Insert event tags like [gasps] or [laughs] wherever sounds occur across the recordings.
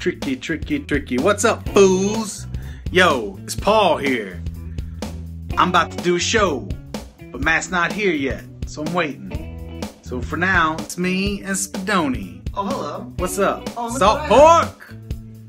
tricky. Tricky, tricky. What's up, fools? Yo, it's Paul here. I'm about to do a show, but Matt's not here yet, so I'm waiting. So for now, it's me and Spadoni. Oh, hello. What's up? Oh, Salt pork!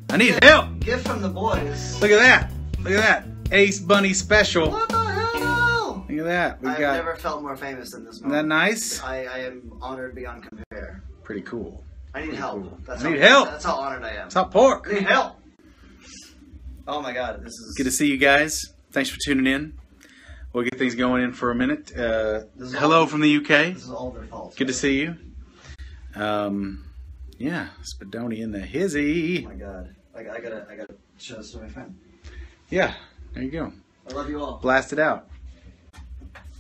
I need help! Gift from the boys. Look at that! Look at that! Ace Bunny special. What the hell? Look at that. We I've got. never felt more famous than this Isn't that nice? I, I am honored beyond compare. Pretty cool. I need help. That's I need how, help. That's how honored I am. Salt pork! I need help. Oh my god, this is Good to see you guys. Thanks for tuning in. We'll get things going in for a minute. Uh, hello all- from the UK. This is all their fault. Good to see you. Um, yeah, Spadoni in the hizzy. Oh my god. I, I gotta I gotta show this to my friend. Yeah, there you go. I love you all. Blast it out.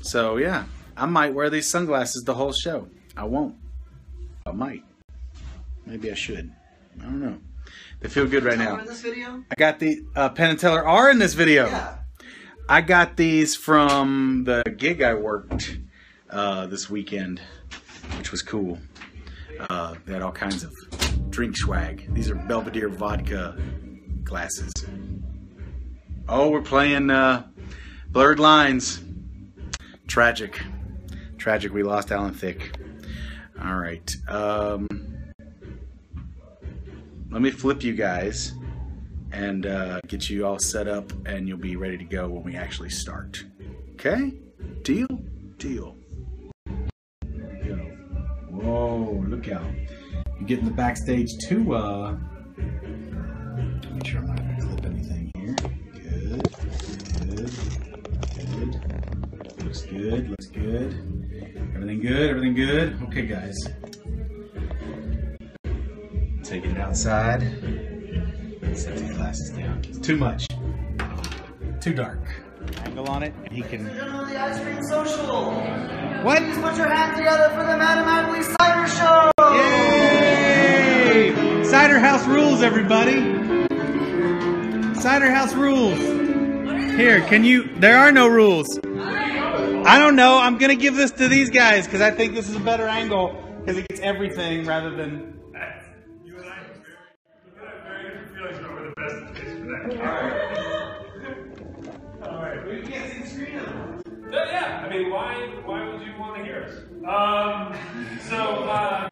So yeah, I might wear these sunglasses the whole show. I won't. I might. Maybe I should. I don't know. They feel good right now. in this video? I got the uh, Penn and Teller are in this video. Yeah. I got these from the gig I worked uh, this weekend, which was cool. Uh, they had all kinds of drink swag. These are Belvedere vodka glasses. Oh, we're playing uh, Blurred Lines. Tragic. Tragic. We lost Alan Thicke. All right. Um, let me flip you guys and uh, get you all set up, and you'll be ready to go when we actually start. Okay? Deal? Deal. There we go. Whoa, look out. You're getting the backstage too, uh. Make sure I'm not to clip anything here. Good. Good. Good. Looks good. Looks good. Everything good? Everything good? Okay, guys. Taking it outside. Set the glasses down. It's too much. Too dark. Angle on it, and he can. The Ice Cream Social. What? Please put your hands together for the Matt and Mattingly Cider Show. Yay! Cider House rules, everybody. Cider House rules. Here, can you? There are no rules. I don't know. I'm gonna give this to these guys because I think this is a better angle because it gets everything rather than. Is for that. All right. You can't see the screen Yeah, yeah. I mean, why why would you want to hear us? Um, so, uh,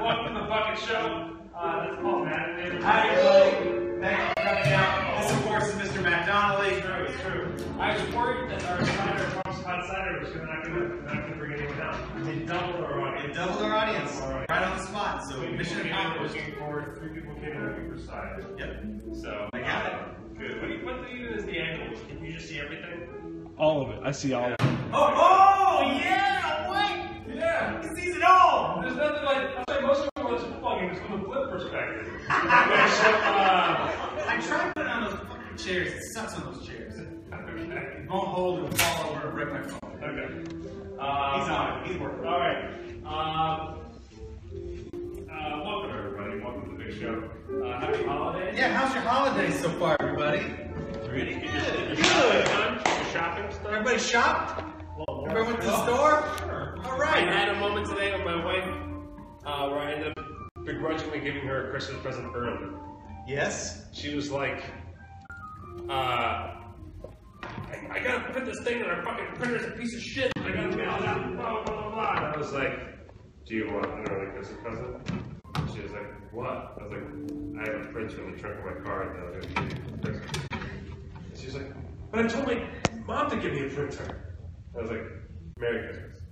welcome to the Bucket Show. Uh, that's Paul Madden. Hi, everybody. Thank you for coming out. This, of course, is Mr. Matt Donnelly. True, true. I was worried that our cider, Trump's hot cider, was gonna not gonna not gonna bring anyone down. They doubled our audience. Doubled our audience Alright. right on the spot. So Three mission people came in accomplished. looking for three people came in looking for cider. Yep. So I got it. uh, Good. What do you, what do you do as the angles? Can you just see everything? All of it. I see all of it. Oh, oh yeah! What? Yeah. He sees it all. There's nothing like. I say most of them watch football games from the flip perspective. [laughs] Which, uh, I tried putting on those fucking chairs. It sucks on those chairs. It won't hold. It'll fall over and break my phone. Okay. Um, He's on it. He's working. All right. Um, uh, welcome everybody. Welcome to the big show. Uh, happy holidays. Yeah, how's your holidays so far, everybody? Pretty good. Done? Your shopping stuff? Everybody shopped? Well, Everybody went to the store? All right. I had a moment today with my wife uh, where I ended up begrudgingly giving her a Christmas present early. Yes. She was like, uh, I, I gotta print this thing and our fucking printer's a piece of shit. I gotta mail it out, blah, blah, blah, blah. And I was like, do you want an early Christmas present? And she was like, what? I was like, I have a printer in the trunk of my car that I'm gonna give you Christmas. And she was like, but I told my mom to give me a printer. I was like, Merry Christmas.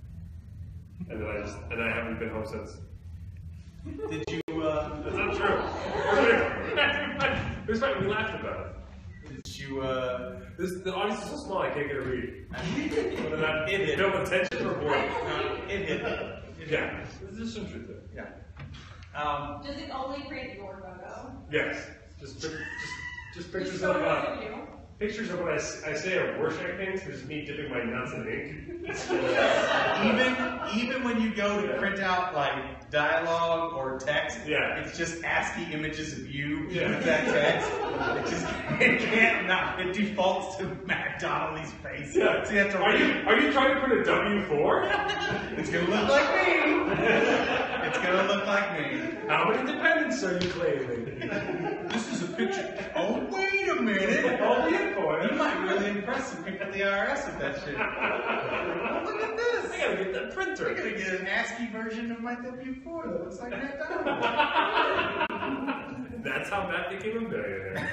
And then I just, and I haven't been home since. Did you, uh, [laughs] That's not true. [laughs] it was funny, we laughed about it. You, uh, This, the audience is so small, I can't get a read. Whether that it. No attention or bored. it hit me. Yeah, there's some truth there. Yeah. Um, Does it only print your photo? Yes, just pic- just just pictures of uh, of you? Pictures of what I say are Rorschach things, is me dipping my nuts in ink. [laughs] Even even when you go to print out like dialogue or text, Yeah. it's just ASCII images of you Yeah. with that text. It just [laughs] it can't not it defaults to Matt Donnelly's face. Yeah. So you have to Are you are you trying to print a W four? It's gonna look like me. [laughs] It's gonna look like me. How many dependents are you claiming? This is a picture. Oh wait a minute. [laughs] All the info. You might really impress some people at the IRS with that shit. Oh, look at this. I gotta get that We're printer. gonna get an ASCII version of my W4 that looks like Donnelly. [laughs] That's how Matt became a millionaire.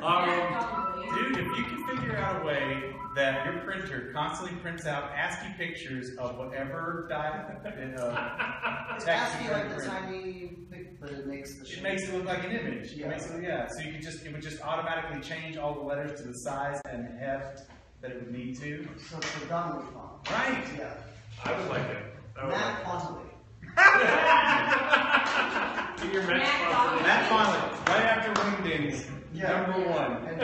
[laughs] Um, Dude, if you can figure out a way that your printer constantly prints out ASCII pictures of whatever di- uh, text asking you're like the tiny, but it makes the it makes it look like an image. Yeah. it, yeah. So you could just it would just automatically change all the letters to the size and heft that it would need to. So Donnelly font. Right. Yeah. I would like it. Matt it. Do your Matt Matt. Matt finally, right after Wingdings, number one. And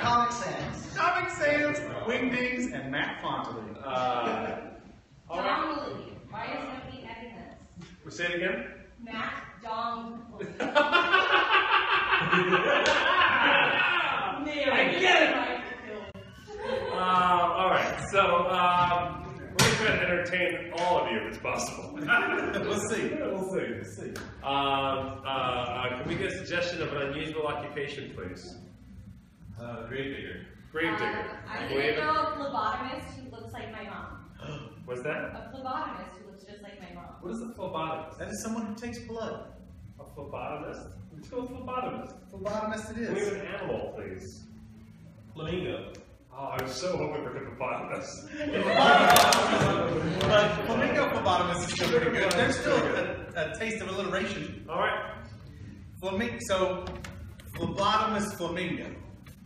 Comic Sans. Comic Sans, Wingdings, and Matt Fontley. Uh, all right. Donnelly. Why is somebody adding this? We Say it again. Matt Dong. [laughs] I get it. Uh, all right. So um, we're going to try [laughs] to entertain all of you if it's possible. [laughs] we'll see. we'll see. We'll see. Um, uh, uh, can we get a suggestion of an unusual occupation, please? Uh, grave digger. Grave digger. Um, I'm gonna a- go a phlebotomist who looks like my mom. [gasps] What's that? A phlebotomist who looks just like my mom. What is a phlebotomist? That is someone who takes blood. A phlebotomist? Let's go with phlebotomist. Phlebotomist it Can we have an animal, please? Flamingo. Oh, I was so hoping for hippopotamus. But flamingo phlebotomist is still pretty good. There's still a, a taste of alliteration. All right. Flamingo. So, phlebotomist flamingo.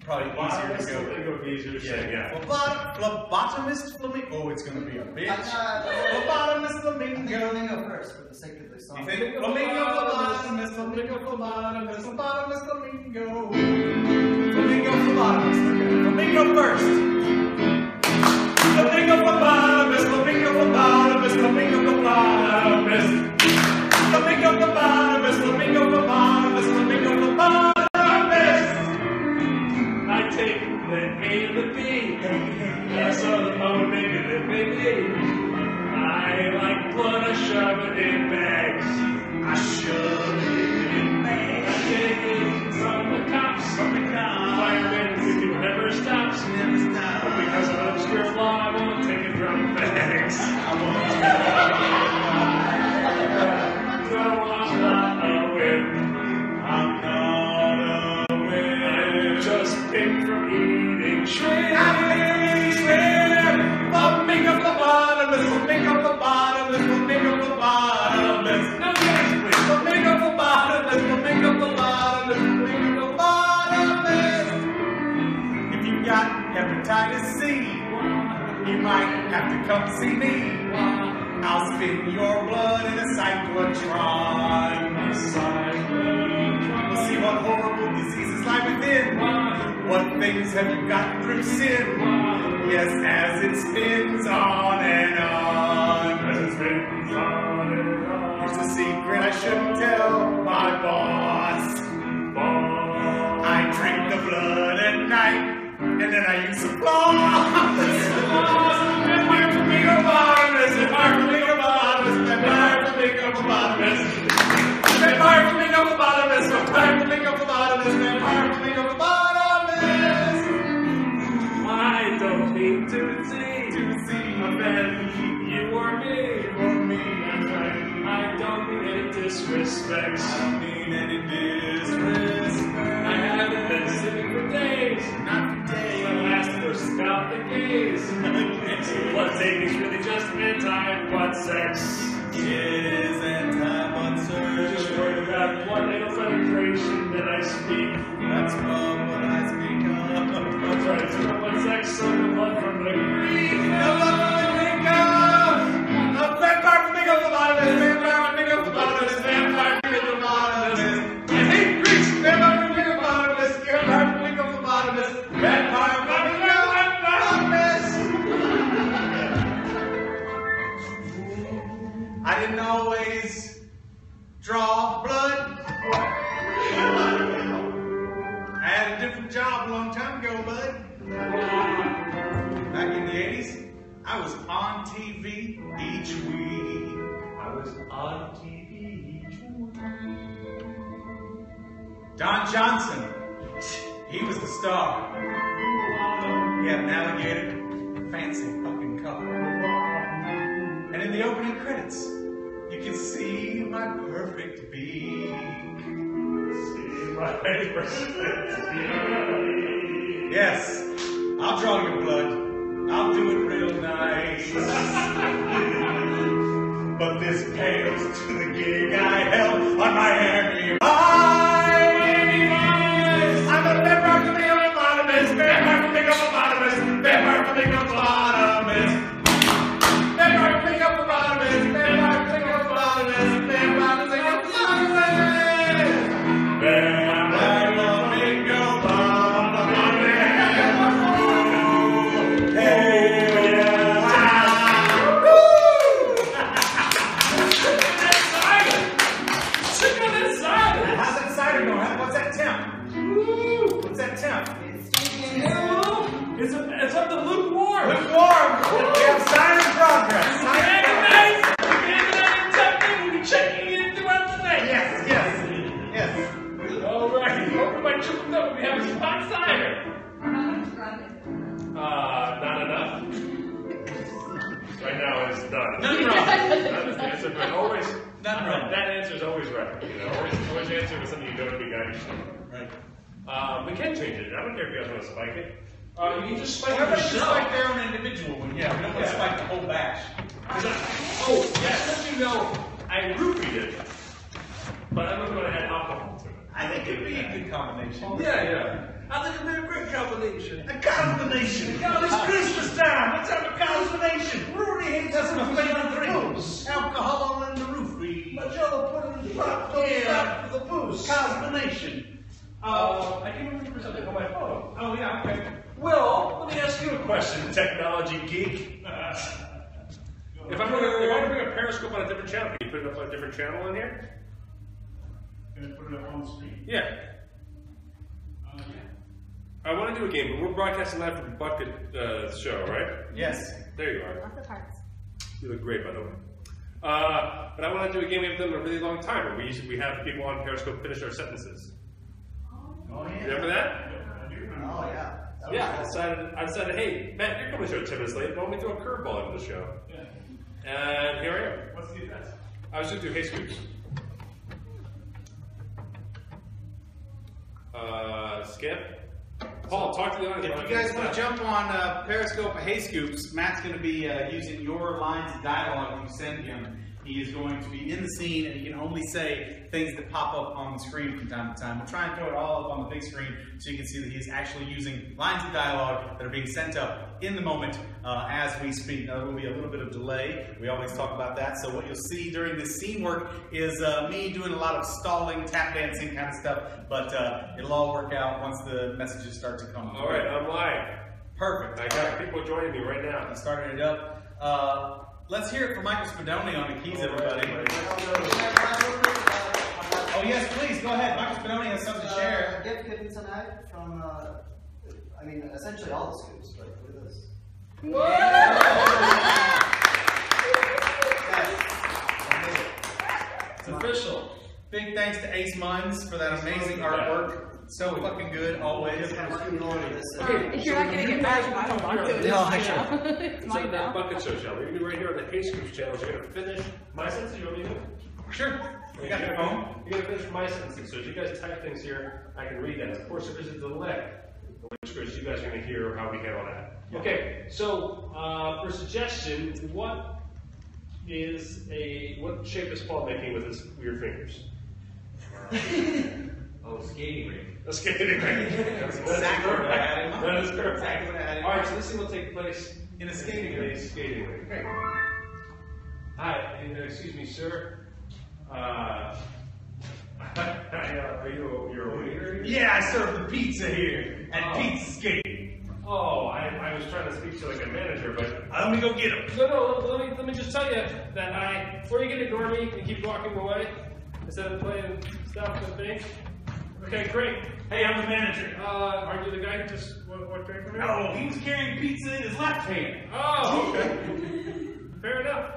Probably easier to go. with. Flamingo would be easier to say, yeah. Phlebot- phlebotomist flamingo. Oh, it's gonna be a bitch. got. Phlebotomist I'm flamingo. gonna first for the sake of the song. You think flamingo phlebotomist, flamingo phlebotomist, phlebotomist flamingo. Flamingo phlebotomist. Okay. Flamingo first. Flamingo phlebotomist, flamingo phlebotomist, flamingo phlebotomist. Flamingo phlebotomist, flamingo phlebotomist, flamingo phlebotomist. I take the A and the B. I saw the O, maybe the baby. I like blood, I shove it in bags. I shove because of an obscure law, I won't take it from. [laughs] So I'm not a win. I'm not a. I'm just picked from eating shrimp. No, yes, please. Phlebotomist, flamingo phlebotomist, flamingo phlebotomist. If you got hepatitis might have to come see me. I'll spin your blood in a cyclotron. We'll see what horrible diseases lie within. What things have you gotten through sin? Yes, as it spins on and on. As it spins on and on. Here's a secret I shouldn't tell my boss. I drink the blood at night, and then I use some floss. Vampire flamingo bottomless, bottomless, bottomless. Bottomless, bottomless. I don't need to see To see you or me. for me, I don't mean any disrespect. I don't mean any just anti-butt sex. It is anti-butt Just surgery. worried about what anal penetration that I speak. That's about what I speak of. That's right, it's from butt sex, so the blood Don Johnson, he was the star. He had an alligator, fancy fucking car. And in the opening credits, you can see my perfect beak. See my perfect Yes, I'll draw your blood. I'll do it real nice. But this pales to the gig. I held on my I'm right. You know, always, always answer with something you know to be nice. Right. Um, we can change it. I don't care if you guys want to spike it. Uh, you can just spike it Everybody just yourself. like their own individual one. Yeah, we don't want to spike the whole batch. I, oh, yeah, just so you know, I roofied it, but I'm not going to add alcohol to it. I think it'd be a good combination. Yeah, yeah. I think it'd be a great combination. A combination. God, it's Christmas time. Let's have a combination. Rudy hates us That's with my flavor favorite drinks. Alcohol all in the roof. But y'all put it in the pot. Don't Yeah. stop for the booze. Combination. Uh, I came over for something on my phone. Oh, yeah, okay. Will, let me ask you a question, technology geek. if I'm gonna, if bring a periscope on a different channel, can you put it up on a different channel in here? Gonna put it up on the screen. Yeah. Uh, yeah. I want to do a game, but we're broadcasting live from the Bucket uh, show, right? Yes. There you are. Lots of hearts. You look great, by the way. Uh, but I want to do a game we haven't done in a really long time, where we usually we have people on Periscope finish our sentences. Oh You remember that? I do remember. Oh, yeah. That was Yeah, I cool. decided, I decided, hey, Matt, you're coming to the show 10 minutes late. Why don't we throw a curveball into the show? Yeah. And here I am. What's the address? I was going to do Hey Scoops. Uh, Skip? Paul, talk to the audience. If you guys want to jump on uh, Periscope Hey Scoops, Matt's going to be uh, using your lines of dialogue you send him. He is going to be in the scene and he can only say things that pop up on the screen from time to time. We'll try and throw it all up on the big screen so you can see that he's actually using lines of dialogue that are being sent up in the moment uh, as we speak. Now, there will be a little bit of delay. We always talk about that. So, what you'll see during this scene work is uh, me doing a lot of stalling, tap dancing kind of stuff, but uh, it'll all work out once the messages start to come. All right, I'm live. Perfect. I got people joining me right now. I started it up. Uh, let's hear it from Michael Spadoni on the keys, everybody. Oh, yes, please, go ahead. Michael Spadoni has something to Uh, share. gift given tonight from, uh, I mean, essentially all the scoops, but look at this. It's official. Big thanks to Ace Munns for that amazing artwork. So fucking good, always. I'm working on this. If you're not gonna get back, I don't want to. No, I you know. [laughs] It's It's mine on that bucket show channel. We're going to do right here on the Hey Scoops channel. You're going to finish my sentences. You want me to do? Sure. You got your phone? You're going to finish my sentences. So as you guys type things here, I can read that. Of course, if there's a delay, which course you guys are going to hear how we handle that. Okay, so uh, for suggestion, what is a what shape is Paul making with his weird fingers? [laughs] Oh, skating rink. A skating rink. [laughs] That's exactly what I had in mind. That is correct. Exactly what I had in All right, so this thing will take place In a skating in a rink. skating rink. Hi, uh, excuse me, sir. Uh, [laughs] are you a, you're a waiter? Yeah, I serve the pizza here at Oh. Pizza Skate. Oh, I, I was trying to speak to like a manager, but Let me go get him. no, no. Let me let me just tell you that I before you can ignore me and keep walking away instead of playing stuff with me. Okay, great. Hey, I'm the manager. Uh, are you the guy who just what, what drink from? Oh, he was carrying pizza in his left hand. Oh, okay. [laughs] Fair enough.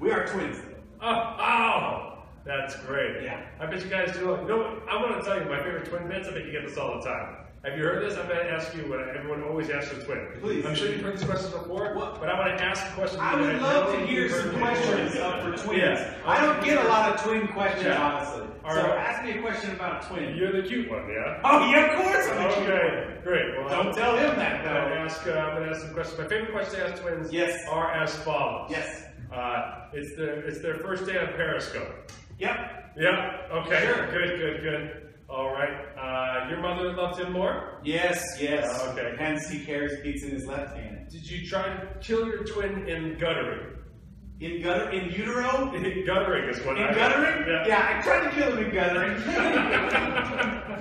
We are twins. Oh, oh, that's great. Yeah. I bet you guys do. You know? I want to tell you my favorite twin bits. I bet you get this all the time. Have you heard this? I'm going to ask you what everyone always asks a twin. Please. I'm sure you've heard this question before, What? but I want to ask a question. I would love to hear some questions up for twins. Yeah. I don't get a lot of twin questions, Yeah. honestly. All so right. ask me a question about a twin. You're the cute one, yeah? Oh, yeah, of course. I'm the cute one. Okay, great. Well, Don't tell him that, I'm going to though. ask. Uh, I'm going to ask some questions. My favorite questions to ask twins Yes. are as follows. Yes. Uh, it's their it's their first day on Periscope. Yep. Yep. Okay. Sure. Good. Good. Good. All right. Uh, your mother loved him more. Yes, yes. Oh, okay. Hence, he carries pizza in his left hand. Did you try to kill your twin in guttering? In gutter, in utero? guttering is what In I guttering? Yeah. I tried to kill him in guttering.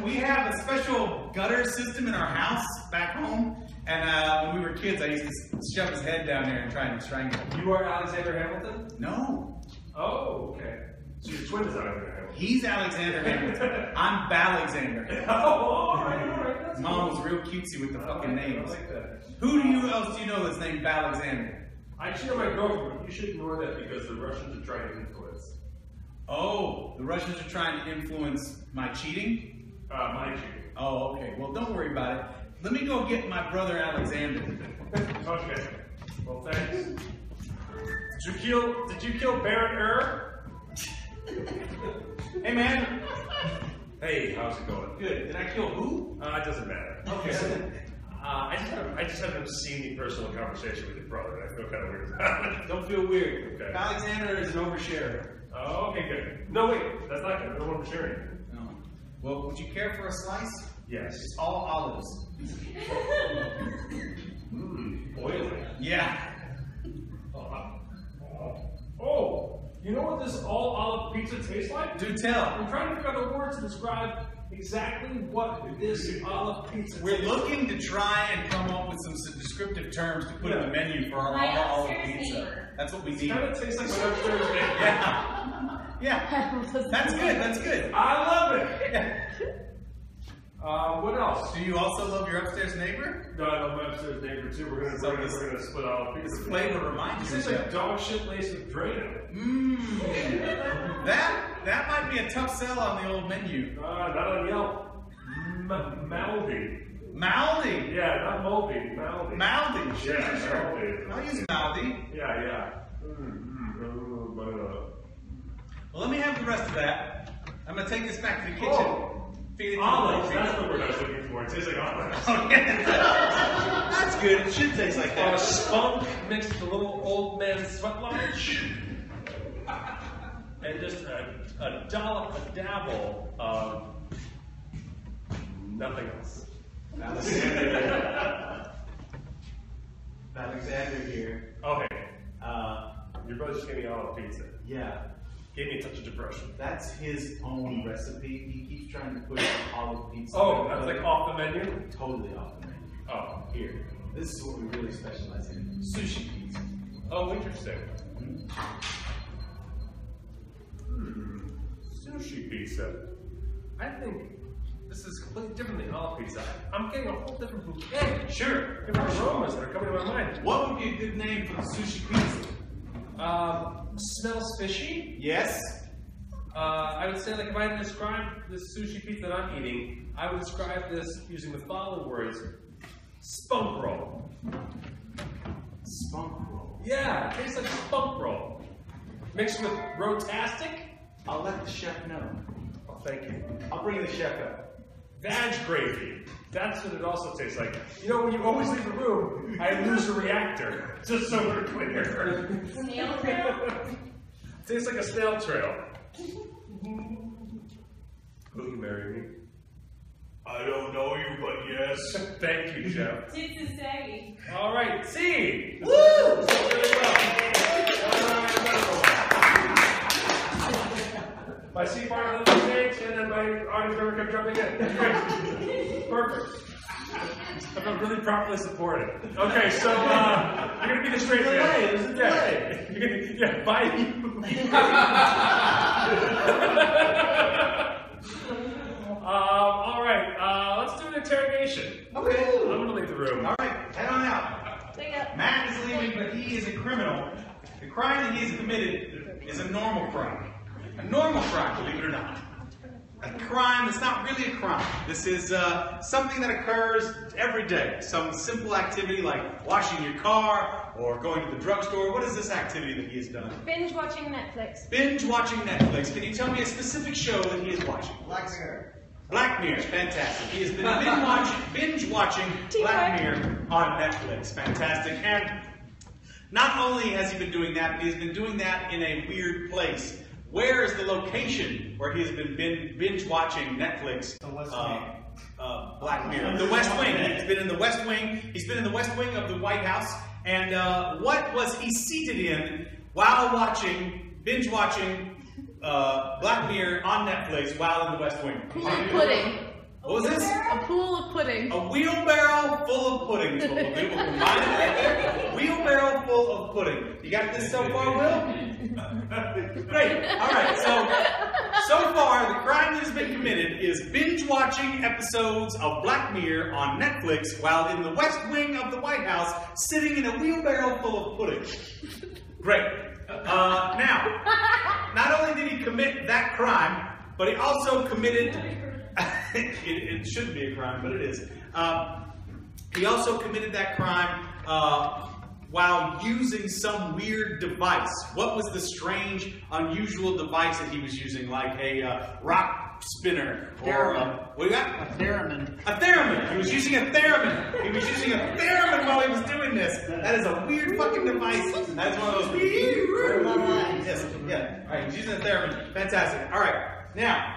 [laughs] we have a special gutter system in our house back home, and uh, when we were kids, I used to shove his head down there and try and strangle him. You are Alexander Hamilton. No, Oh, okay. So your twin is Alexander Hamilton. he's Alexander Hamilton. [laughs] I'm Balexander. [laughs] Oh, all right, all right. That's Mom was real cutesy with the fucking I names. like that. Who do you else do you know that's named Balexander? I share my girlfriend. You should ignore that because the Russians are trying to influence. Oh, the Russians are trying to influence my cheating? Uh, my cheating. Oh, okay. Well, don't worry about it. Let me go get my brother Alexander. [laughs] Okay. Well, thanks. Did you kill? Did you kill Baron Ur? [laughs] Hey, man. Hey, how's it going? Good. Did I kill who? Uh, it doesn't matter. Okay. [laughs] Uh, I just haven't, I just haven't seen the personal conversation with your brother. and I feel kind of weird about it. [laughs] Don't feel weird. Okay. Alexander is an oversharer. Oh, okay, good. No, wait, that's not good. I don't want to share anything. No. Well, would you care for a slice? Yes. It's all olives. Mmm, boiling. Yeah. Uh, uh, oh, you know what this all olive pizza tastes like? Do tell. I'm trying to figure out the words to describe exactly what this olive pizza We're tastes looking to try and come up with some s- descriptive terms to put in the menu for our My all olive pizza. neighbor. That's what we It need. kind of tastes like my [laughs] upstairs neighbor. Yeah. Yeah. [laughs] That's good. That's good. I love it. Yeah. Uh, what else? Do you also love your upstairs neighbor? No, I love my upstairs neighbor too. We're gonna, So we're gonna, we're gonna split olive This flavor reminds This you. tastes like dog shit laced with Drano. Mmm. [laughs] That that might be a tough sell on the old menu. Uh, not on Yelp. M- Maldy. Mouthy. Yeah, not moldy. Mouthy. Sure, Yeah, sure. [laughs] I'll use mouthy. Yeah, yeah. Mm, mm, uh, Well, let me have the rest of that. I'm gonna take this back to the kitchen. Oh. Feed it Olives, that's the word I was looking for. It tastes like olives. [laughs] That's good. It should taste like that. spunk mixed with a little old man sweat lodge. And just a, a dollop, a dabble of nothing else. Alexander. Alexander here. Okay, Uh, your brother just gave me olive pizza. yeah, Gave me a touch of depression. that's his own recipe. He keeps trying to put olive pizza. Oh, that's like off the menu? totally off the menu. Oh, Here, this is what we really specialize in: sushi pizza. oh, interesting. Hmm, sushi pizza. I think this is completely different than olive pizza. I'm getting a whole different bouquet. Sure. Different aromas that are coming to my mind. What would be a good name for the sushi pizza? Um, smells fishy. Yes. Uh, I would say, like, if I had to describe this sushi pizza that I'm eating, I would describe this using the following words: spunk roll. Spunk roll. Yeah, it tastes like spunk roll, mixed with rotastic. I'll let the chef know. Oh, thank you. I'll bring the chef up. Vag gravy. That's what it also tastes like. You know, when you always leave the room, I lose a reactor. Just so we're clear. Snail trail? tastes like a snail trail. Will you marry me? I don't know you, but yes. [laughs] Thank you, Jeff. Tits is saggy. All right, C. Woo! Really well. My C part of the stage, and then my audience member kept jumping in. Great. Perfect. I felt really properly supported. Okay, so uh, you're gonna be the straight man. delay, there's a yeah. You're [laughs] gonna, yeah, bye. [laughs] um, all right. Uh, interrogation. Okay. I'm gonna leave the room. All right, head on out. Take it. Matt is leaving, but he is a criminal. The crime that he has committed is a normal crime. A normal crime, believe it or not. A crime that's not really a crime. This is uh, something that occurs every day. Some simple activity like washing your car or going to the drugstore. What is this activity that he has done? Binge watching Netflix. Binge watching Netflix. Can you tell me a specific show that he is watching? Black Mirror. Black Mirror, fantastic. He has been binge watching, binge watching [laughs] Black Mirror on Netflix, fantastic. And not only has he been doing that, but he has been doing that in a weird place. Where is the location where he has been binge watching Netflix? The West uh, Wing. uh, Black Mirror. The West Wing. He's been in the West Wing. He's been in the West Wing of the White House. And uh, what was he seated in while watching, binge watching uh, Black Mirror on Netflix while in the West Wing? Pool of pudding. What was this? A pool of pudding. A wheelbarrow full of pudding we'll do. We'll combine it right [laughs] there. Wheelbarrow full of pudding. You got this so far, Will? [laughs] Great. All right. So, so far, the crime that has been committed is binge watching episodes of Black Mirror on Netflix while in the West Wing of the White House, sitting in a wheelbarrow full of pudding. Great. Uh, now, not only did he commit that crime, but he also committed. [laughs] it, it shouldn't be a crime, but it is. Um, he also committed that crime uh, while using some weird device. What was the strange, unusual device that he was using, like a uh, rock spinner or uh, what do you got? A theremin. A theremin. He was using a theremin. He was using a theremin while he was doing this. That is a weird fucking device. That is one of those. Yes. Yeah. All right. He's using a theremin. Fantastic. All right. Now.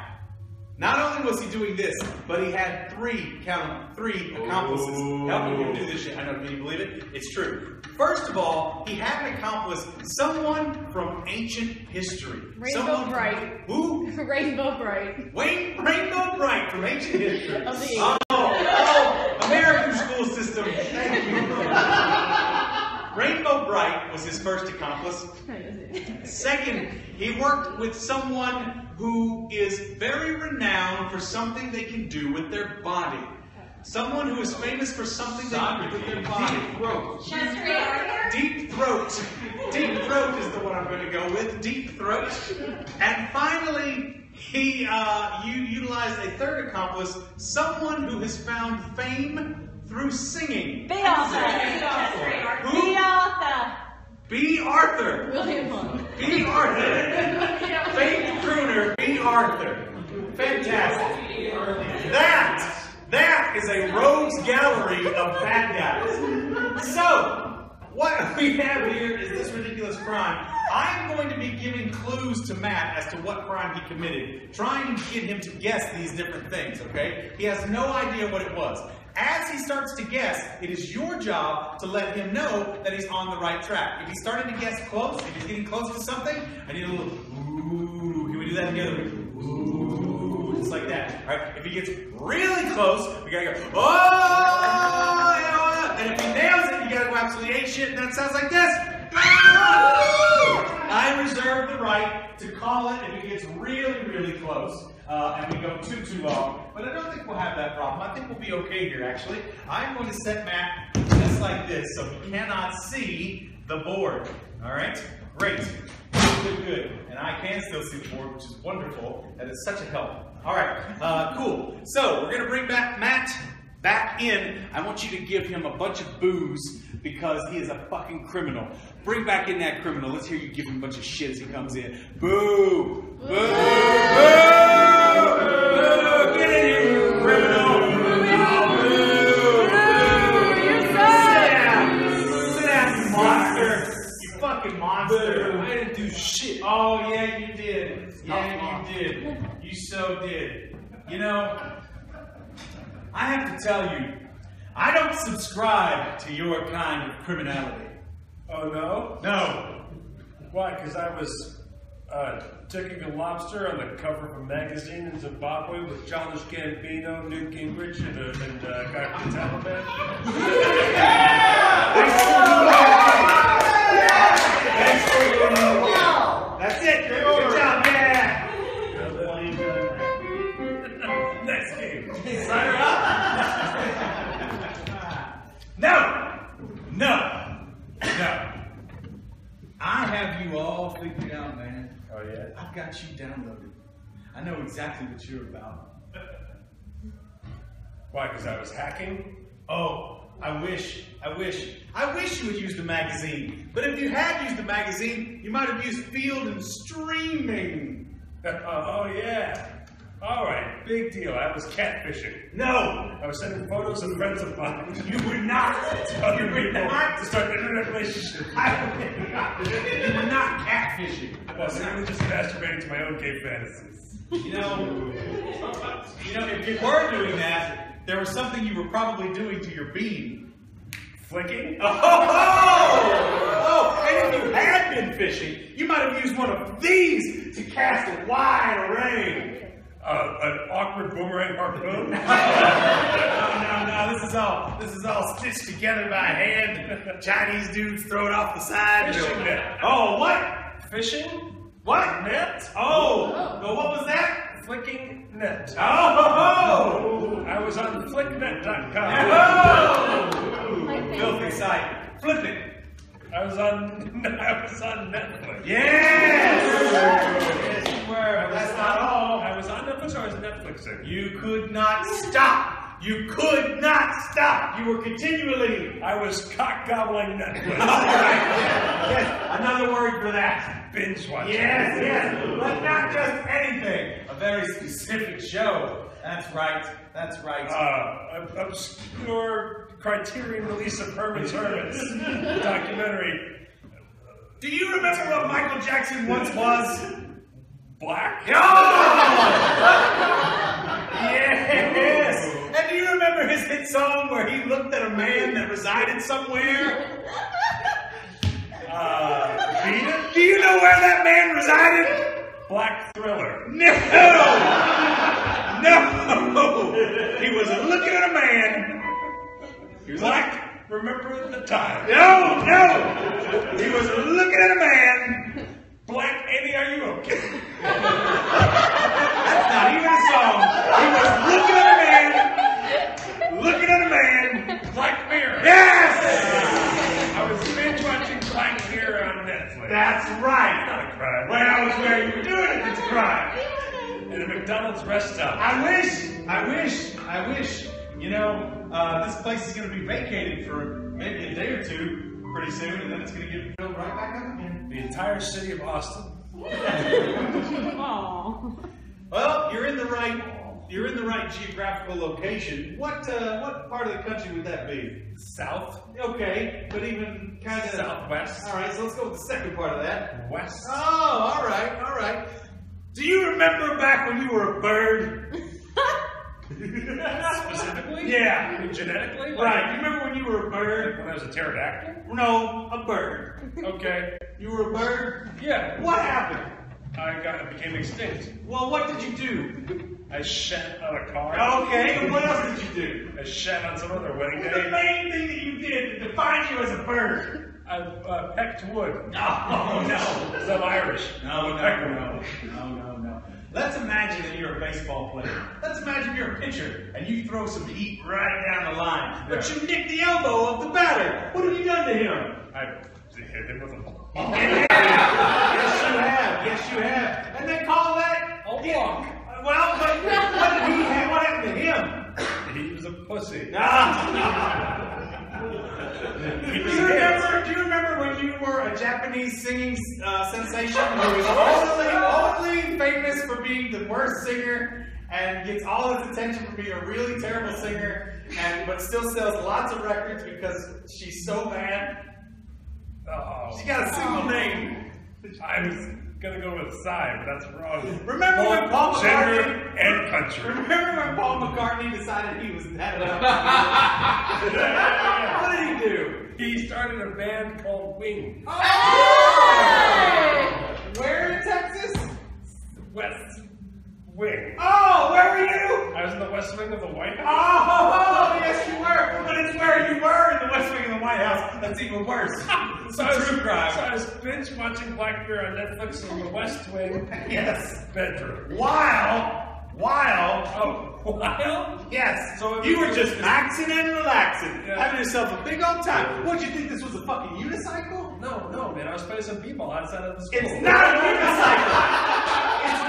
Not only was he doing this, but he had three, count 'em, three accomplices helping him do this shit. I know, can you believe it? It's true. First of all, he had an accomplice, someone from ancient history. Rainbow someone Bright. Who? [laughs] Rainbow Brite. Wayne Rainbow Brite from ancient history. Of the oh, oh, American school system. Thank you. Rainbow Brite was his first accomplice. Second, he worked with someone who is very renowned for something they can do with their body. Someone who is famous for something they can do with their body. Chester Arthur. Deep throat. Deep throat is the one I'm going to go with. Deep throat. And finally, he uh, you utilized a third accomplice, someone who has found fame through singing. Bea Arthur. Chester Arthur. Who? Bea Arthur. Bea Arthur. William. Bea Arthur. Famed crooner Bea Arthur. Fantastic. That that is a rogues gallery of bad guys. So, what we have here is this ridiculous crime. I'm going to be giving clues to Matt as to what crime he committed, trying to get him to guess these different things, okay? He has no idea what it was. As he starts to guess, it is your job to let him know that he's on the right track. If he's starting to guess close, if he's getting close to something, I need a little ooh. Can we do that together? Ooh, just like that. All right. If he gets really close, we gotta go. Oh, yeah. And if he nails it, you gotta go absolutely ape shit. And then it sounds like this. I reserve the right to call it if it gets really, really close. Uh, and we go too, too long. But I don't think we'll have that problem. I think we'll be okay here, actually. I'm going to set Matt just like this so he cannot see the board. All right? Great. Good, good. And I can still see the board, which is wonderful. That is such a help. All right, uh, cool. So we're going to bring back Matt back in. I want you to give him a bunch of booze because he is a fucking criminal. Bring back in that criminal. Let's hear you give him a bunch of shit as he comes in. Boo! Boo! Boo! I didn't do shit. Oh, yeah, you did. Yeah, you did. You so did. You know, I have to tell you, I don't subscribe to your kind of criminality. Oh no? No. Why? Because I was uh, taking a lobster on the cover of a magazine in Zimbabwe with Childish Gambino, Newt Gingrich, and, uh, and uh, a guy [laughs] That's it, Drew. Good job, man. [laughs] Next game. Sign her up. [laughs] no. No. No. I have you all figured out, man. Oh, yeah? I've got you downloaded. I know exactly what you're about. Why? Because I was hacking? Oh, I wish, I wish, I wish you had used the magazine. But if you had used the magazine, you might have used Field and Streaming. [laughs] oh yeah. All right, big deal. I was catfishing. No, I was sending photos of friends of mine. [laughs] you were not. to other You were not. to start an internet relationship. You [laughs] were not catfishing. I was really just masturbating to my own gay fantasies. You know, you know, if you were doing that, there was something you were probably doing to your bean. Flicking? [laughs] Oh, oh, and if you had been fishing, you might have used one of these to cast a wide array. Uh, an awkward boomerang harpoon? [laughs] [laughs] No, no, no, this is all, this is all stitched together by hand. Chinese dudes throw it off the side. Fishing net. Oh, what? Fishing? What? Net? Oh, oh, what was that? Flicking net. Oh, I was on flicknet.com. oh, My filthy sight. Flip it. I was on [laughs] I was on Netflix. Yes! Yes, you were, but that's not all. I was on Netflix or I was Netflixing? You could not stop. You could not stop. You were continually. I was cock gobbling Netflix. [laughs] yes, another word for that. Binge watching. Yes, yes, but not just anything. Very specific show. That's right. That's right. Uh, obscure Criterion release of Herman's Hermits [laughs] documentary. Do you remember what Michael Jackson once was? Black? [laughs] Yes. And do you remember his hit song where he looked at a man that resided somewhere? [laughs] Uh, Do you know where that man resided? Black Thriller. No! No! He was looking at a man. He was like, Black, remember the time. no, no! He was looking at a man. Black Annie, are you okay? That's not even a song. He was looking at a man. Looking at a man. Black Mirror. Yes! I was binge watching Black Mirror on Netflix. That's not right. a crime. Well, where you were doing it, it's a crime. In a McDonald's rest stop. I wish, I wish, I wish. You know, uh, this place is going to be vacated for maybe a day or two pretty soon, and then it's going to get filled right back up again. The entire city of Austin. [laughs] Aw. Well, you're in the right, you're in the right geographical location. What, uh, what part of the country would that be? South. Okay, but even kind of Southwest. All right, so let's go with the second part of that. West. Oh, all right, all right. Do you remember back when you were a bird? Specifically? [laughs] Yeah. Genetically? Like, Right. You remember when you were a bird? When I was a pterodactyl? No, a bird. Okay. You were a bird? Yeah. What happened? I got I became extinct. Well, what did you do? I shat on a car. Okay, and what else did you do? I shat on some other wedding The day. The main thing that you did to define you as a bird. I uh, pecked wood. Oh, [laughs] no. Because I'm Irish. No, no, no, no, no, no. Let's imagine that you're a baseball player. Let's imagine you're a pitcher and you throw some heat right down the line. But you nick the elbow of the batter. What have you done to him? I hit him with a ball. [laughs] Yes, you have. Yes, you have. And they call that A walk. Well, but what did he have? What happened to him? He was a pussy. [laughs] Ah. Do you remember? Do you remember when you were a Japanese singing uh, sensation who was only, only famous for being the worst singer and gets all his attention for being a really terrible singer, and but still sells lots of records because she's so bad? Oh. She got a single name. I was gonna go with Psy, but that's wrong. Remember when Paul gender McCartney? and country. Remember when Paul McCartney decided he was that enough? [laughs] what did he do? He started a band called Wing. Where in Texas? West Wing. Oh, where were you? I was in the West Wing of the White House. Oh, House. [laughs] yes, you were. But it's where you were in the West Wing of the White House. That's even worse. [laughs] It's So a I was, true so. I was binge watching Black Mirror on Netflix in the West Wing [laughs] Yes. bedroom. While, while, Oh, while? Yes. So you were just maxing and relaxing, Yeah. having yourself a big old time. What'd you think this was a fucking unicycle? No, no, man. I was playing some b-ball outside of the school. It's not a unicycle. [laughs]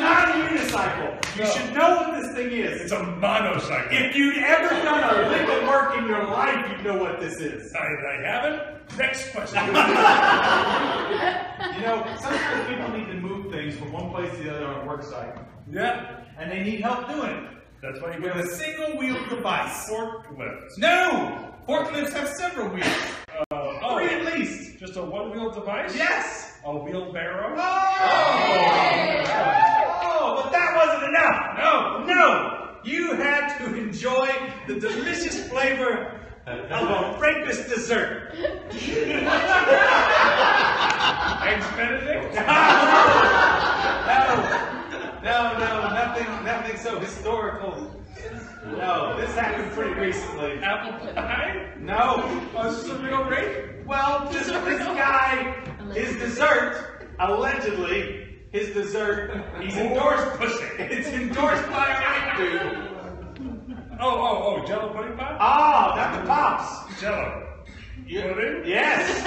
it's not a unicycle. You No. should know what this thing is. It's a monocycle. If you'd ever done a lick of work in your life, you'd know what this is. I, I haven't. Next question. [laughs] [laughs] You know, sometimes people need to move things from one place to the other on a work site, yeah, and they need help doing it that's why you with get a single wheel device. forklift. No! Forklifts have several wheels. Uh, oh, Three at least. just a one-wheel device? Yes! A wheelbarrow? Oh! Oh, but that wasn't enough. No, no. You had to enjoy the delicious flavor uh, of a uh-huh. rapist dessert. Eggs Benedict? [laughs] No, no, no, nothing, nothing so historical. No, this happened pretty recently. Apple pie? No. Oh, is this a real rape? Well, this, this guy, his dessert, allegedly, his dessert, he's endorsed. Pussy. It's endorsed by a white dude. Oh, oh, oh, Jello pudding pie? Ah, not the pops. Jello. Pudding? Yes.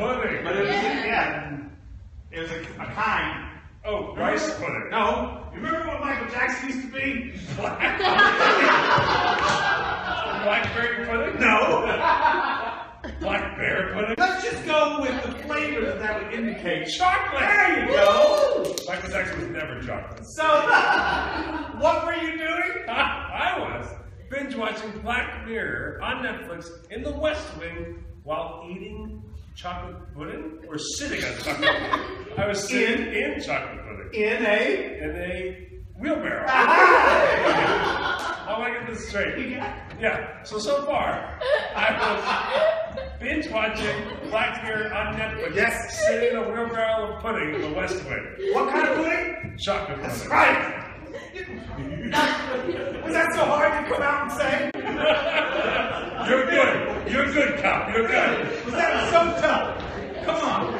Pudding. But it was, yeah, it was a, a kind. Oh, rice pudding. No. You remember what Michael Jackson used to be? [laughs] Blackberry pudding? No. [laughs] Black bear pudding? Let's just go with the flavor that that would indicate. Chocolate! There you go. Michael Jackson was never chocolate. So, [laughs] what were you doing? [laughs] I was binge watching Black Mirror on Netflix in the West Wing while eating chocolate pudding or sitting on chocolate pudding. [laughs] I was sitting in, chocolate pudding In a. in a wheelbarrow. [laughs] How do I get this straight? Yeah, so so far, I was binge watching Black Mirror on Netflix. Yes. Sitting in a wheelbarrow of pudding in the West Wing. What kind of pudding? Chocolate pudding. Right. Was that so hard to come out and say? You're good. You're good, cop. You're good. Was that so tough? Come on.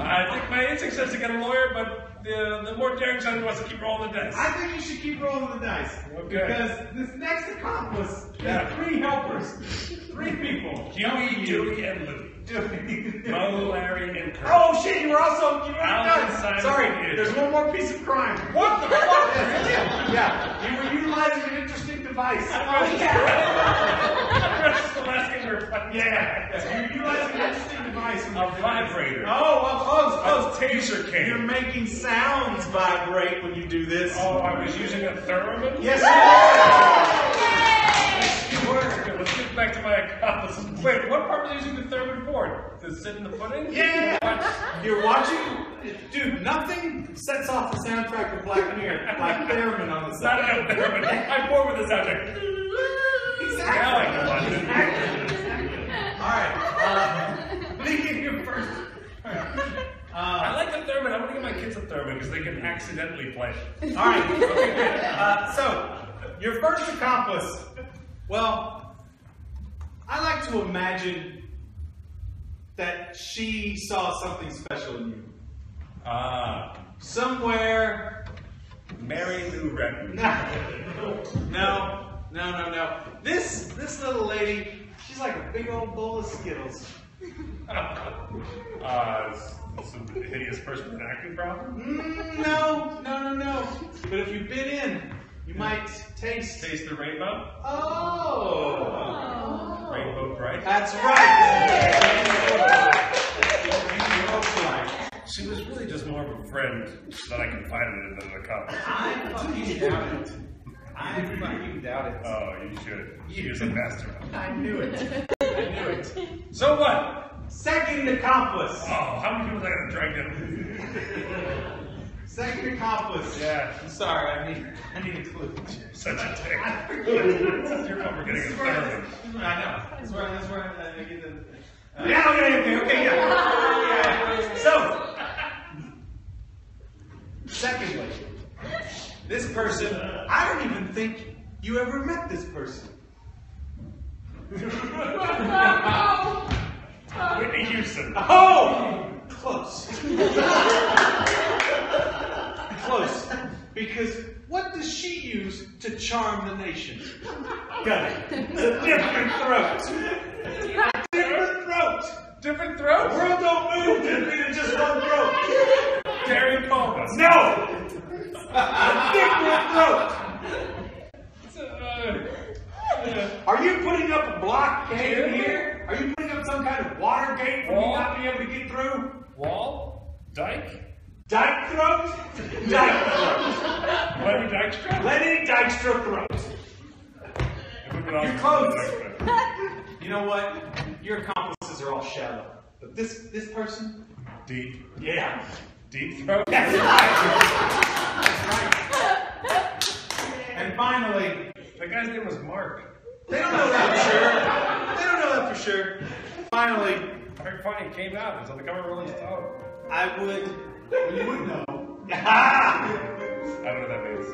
I think my instinct says to get a lawyer, but the, the more daring side wants to keep rolling the dice. I think you should keep rolling the dice. Okay. Because this next accomplice Yeah. has three helpers. Three people. Huey, Dewey, and Louie. Moe, Larry, and Kurt. Oh shit, you were also you were done. Sorry, there's one more piece of crime. What the fuck? [laughs] yeah, you were utilizing an interesting That's [laughs] [laughs] [laughs] the last thing we're fucking. Yeah, you're utilizing an interesting device. A vibrator. Oh, well, close, close. A taser cane. You're making sounds vibrate when you do this. Oh, I was using a theremin? Yes, You were. Okay, let's get back to my accomplice. Wait, what part was I using the theremin for? To sit in the pudding? you were. Yeah. You're watching, dude. Nothing sets off the soundtrack of Black Mirror like theremin on the It's not side. a theremin. I'm bored with this subject. Now I can watch it. All right. Uh, thinking your first. I Uh, like the theremin. I'm gonna give my kids a theremin because they can accidentally play. it. all right. Okay, good. Uh, so, your first accomplice. Well, I like to imagine that she saw something special in you. Ah, Somewhere. Mary Lou Retton. No, [laughs] no, no, no. no. This this little lady, she's like a big old bowl of Skittles. [laughs] uh, some hideous person with an acting problem. Mm, no, no, no, no. But if you bit in, you might taste. Taste the rainbow. Oh, Rainbow Brite. that's right. She was really just more of a friend that I confided in than a couple. I fucking doubt it. I fucking doubt it. Oh, you should. She was a mastermind. I knew it. I knew it. So what? Second accomplice. Oh, how many people I gonna drag down? Second accomplice. Yeah. I'm sorry. I need. I need a clue. Such a dick. It's your fault for getting a third. I know. That's where. That's where I get the. Uh, yeah. Okay. Okay. Okay. Yeah. yeah. So, secondly, this person. I don't even think you ever met this person. Whitney Houston. Oh, close. [laughs] close. Because what does she use to charm the nation? Got it. It's a different throat. different throat. Different The throats? world don't move be in just one throat. Terry. No! Different throat. Uh, Are you putting up a blockade here? Are you putting up some kind of water gate for me not being able to get through? Wall? Dyke? Dyke throat? Dyke throat. Lenny Dykstra? Lenny Dykstra throat. You're close. You know what? Your accomplices are all shallow. But this this person, Deep. yeah. Deep throat? [laughs] That's right. And finally, The guy's name was Mark. they don't know that for sure. They don't know that for sure. Finally, Very funny. It came out. It's on the cover of Rolling Stone. I would. Well, you would know. [laughs] I don't know what that means.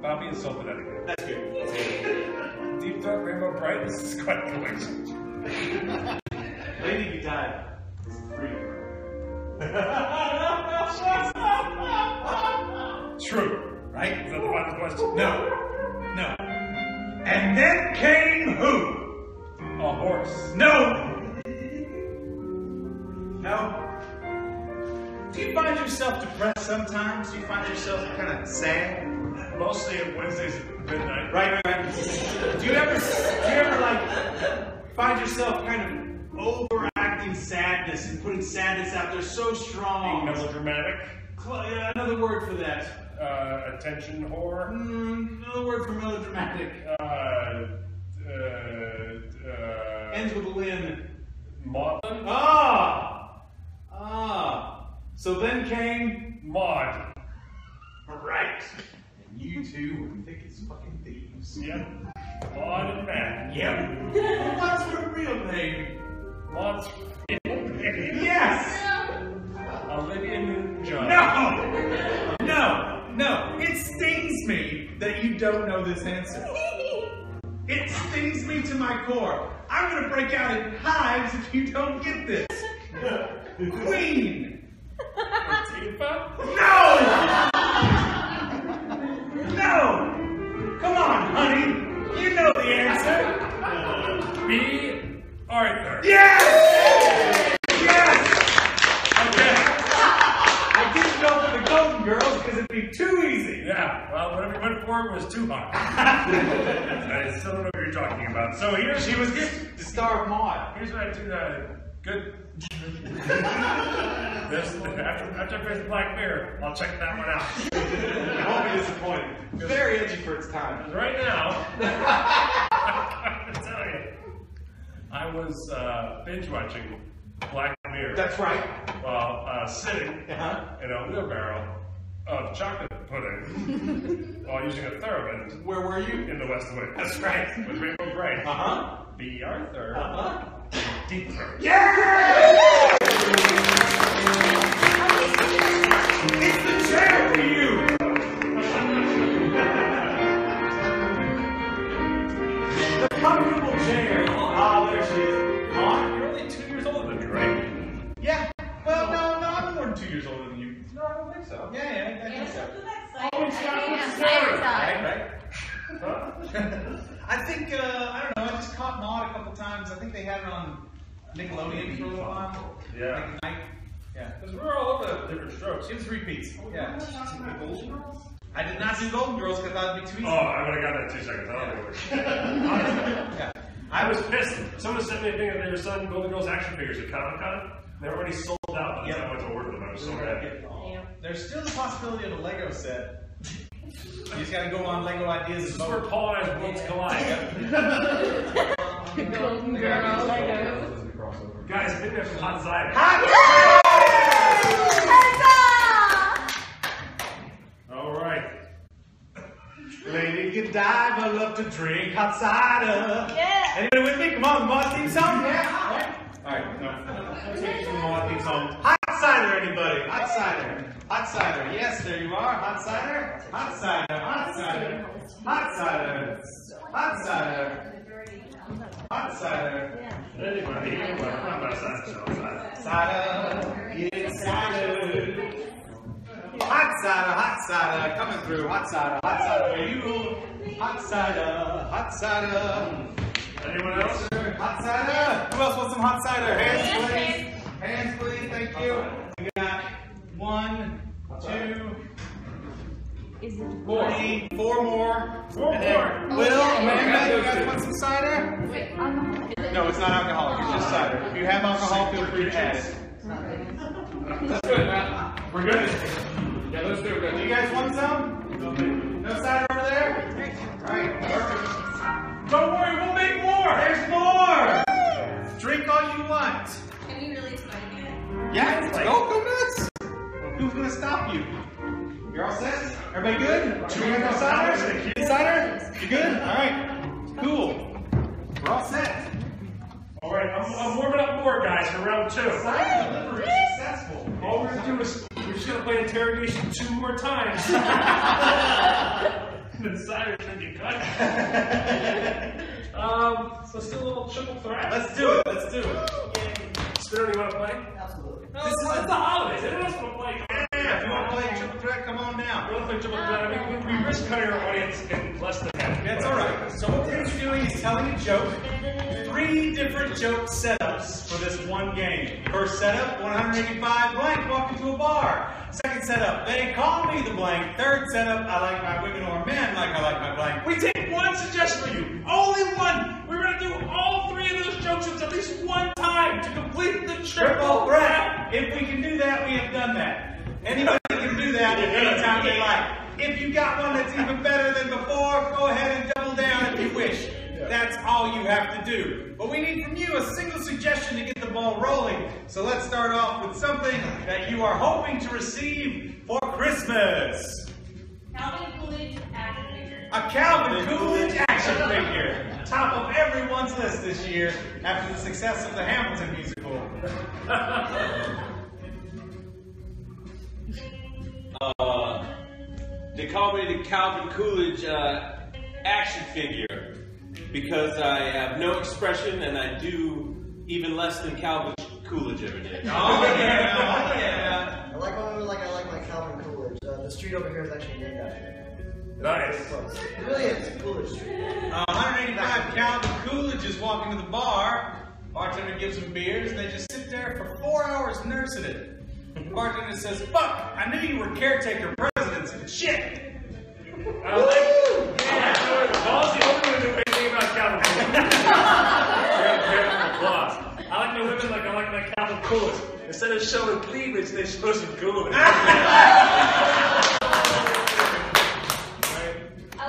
But I'm Bobby and sympathetic. That's good. Deep throat, Rainbow Brite. This is quite a coincidence. Lady who died was free. [laughs] True. Right? Is that the final question? No. No. And then came who? A horse. No. No. Do you find yourself depressed sometimes? Do you find yourself kind of sad? Mostly at Wednesdays at midnight. Right, right. Do you ever, do you ever like find yourself kind of overacting sadness and putting sadness out there so Being strong? melodramatic. Yeah, Another word for that. Uh, attention whore. Mm, another word for melodramatic. Uh, uh, uh, Ends with a Lynn. Maudlin? Ah! So then came. Maud. Right. And you two were thick as fucking thieves. Yep. Maud and Matt. Yep. What's her real name? Maud's Yes! Olivia Newton-John. No! No! No! It stings me that you don't know this answer. It stings me to my core. I'm gonna break out in hives if you don't get this. Queen! Latifah? No! No! Come on, honey! You know the answer! Bea Arthur. Yes! Yes! Okay. I didn't go for the Golden Girls because it'd be too easy. Yeah, well, whatever you went for was too hot. [laughs] I still don't know what you're talking about. So here's She was the star of Maud. Here's what I do. Uh, good. [laughs] this, after, after I finish Black Mirror, I'll check that one out. [laughs] I won't be disappointed. Very edgy for its time. right now, [laughs] I gotta tell you, I was uh, binge watching Black Mirror That's right. while uh, sitting Uh-huh. in a wheelbarrow of chocolate pudding while using a theremin Where were you? in the West Wing. That's right. With Rainbow Brite. Uh-huh. Bea Arthur. Uh-huh. Deep Throat. Yeah! It's the chair for you! the comfortable chair. Ah, there she is. Maud? You're only two years older than me, right? Yeah. Well, no, no, I'm more than two years older than you. No, I don't think so. Yeah, yeah, I think so. Oh, Scott, what's the Yeah, story? Right, right. Huh? [laughs] I think, uh, I don't know, I just caught Maud a couple times. I think they had it on Nickelodeon for a little while. Yeah. Like night. Yeah. Because we're all over the different strokes. It was repeats. Yeah. I did not do Golden Girls because that would be too easy. Oh, I would have got that two seconds. I don't think [laughs] Honestly. Yeah. I was pissed. Someone sent me a thing of their son Golden Girls action figures at Comic Con. They were already sold out by the time I went to order them. I was so mad. There's still the possibility of a Lego set. You just gotta go on Lego ideas This and is where vote. Paul and [laughs] I's worlds collide. Golden Girl Legos. Guys, pick me up some hot cider. All right. Lady can dive, I love to drink hot cider. Yeah. Anybody with me? Come on, the Maud theme song? Yeah. Alright, no. Let's take some Maud theme song. Hot cider, anybody? Hot cider. Hot cider. Yes, there you are. Hot cider. Hot cider. Hot cider. Hot cider. Hot cider. Hot cider. Anybody, anybody, I'm not cider, cider. Cider. Get excited. Hot cider, hot cider, coming through. Hot cider, hot cider for you. Hot cider, hot cider. Anyone else? Hot cider. Who else wants some hot cider? Hands, please. Hands, please. Thank you. We got one, two, three, four more. Four And more. Oh, Will, Okay. Amanda, you guys want some cider? Wait, um, alcohol. No, it's not alcoholic. It's just cider. If you have alcohol, feel free to add it. That's good, Matt. We're good. Yeah, let's do it. Do you guys want some? No cider over there? All right, perfect. Don't worry, we'll make more. There's more. Drink all you want. Can you really spike it? Yeah, let's go, go nuts. Who's gonna stop you? You're all set? Everybody good? Should we have no cider? You good? All right. Cool. We're all set. All right, I'm, I'm warming up more, guys, for round two. Delivery is successful. All we're gonna do is we're just gonna play interrogation two more times. [laughs] the cider's gonna get cut. [laughs] um, let's do a little triple threat. Let's do it. Let's do it. Spinner, you wanna play? Absolutely. No, it's, it's the holidays. Everyone else wanna play. Yeah, if you want to play triple threat, come on now. We down. wanna play triple threat. I mean, we, we risk cutting our audience in less than half. That's all right. So what we're going to be doing is telling a joke. Three different joke setups for this one game. First setup, 185 blank, walk into a bar. Second setup, they call me the blank. Third setup, I like my women or men like I like my blank. We take one suggestion from you. Only one. We're gonna do all at least one time to complete the triple threat. If we can do that, we have done that. Anybody can do that any anytime they like. If you got one that's even better than before, go ahead and double down if you wish. That's all you have to do. But we need from you a single suggestion to get the ball rolling. So let's start off with something that you are hoping to receive for Christmas. Calvin Coolidge figure. A Calvin Coolidge action figure. Top of everyone's list this year after the success of the Hamilton musical. [laughs] Uh, they call me the Calvin Coolidge uh, action figure because I have no expression and I do even less than Calvin Coolidge every day. Oh yeah, oh yeah. I like one like I like my Calvin Coolidge. Uh, the street over here is actually named after him. Nice. Close. It really is Coolidge Uh, 185 Calvin Coolidge is walking to the bar. Bartender gives them beers, and they just sit there for four hours nursing it. Bartender says, "Fuck! I knew you were caretaker presidents and shit." I like, yeah, Paul's the only one who knew anything about Calvin Coolidge. Grab a pair of applause. I like the women like I like my Calvin Coolidge. Instead of showing cleavage, they show some coolidge. I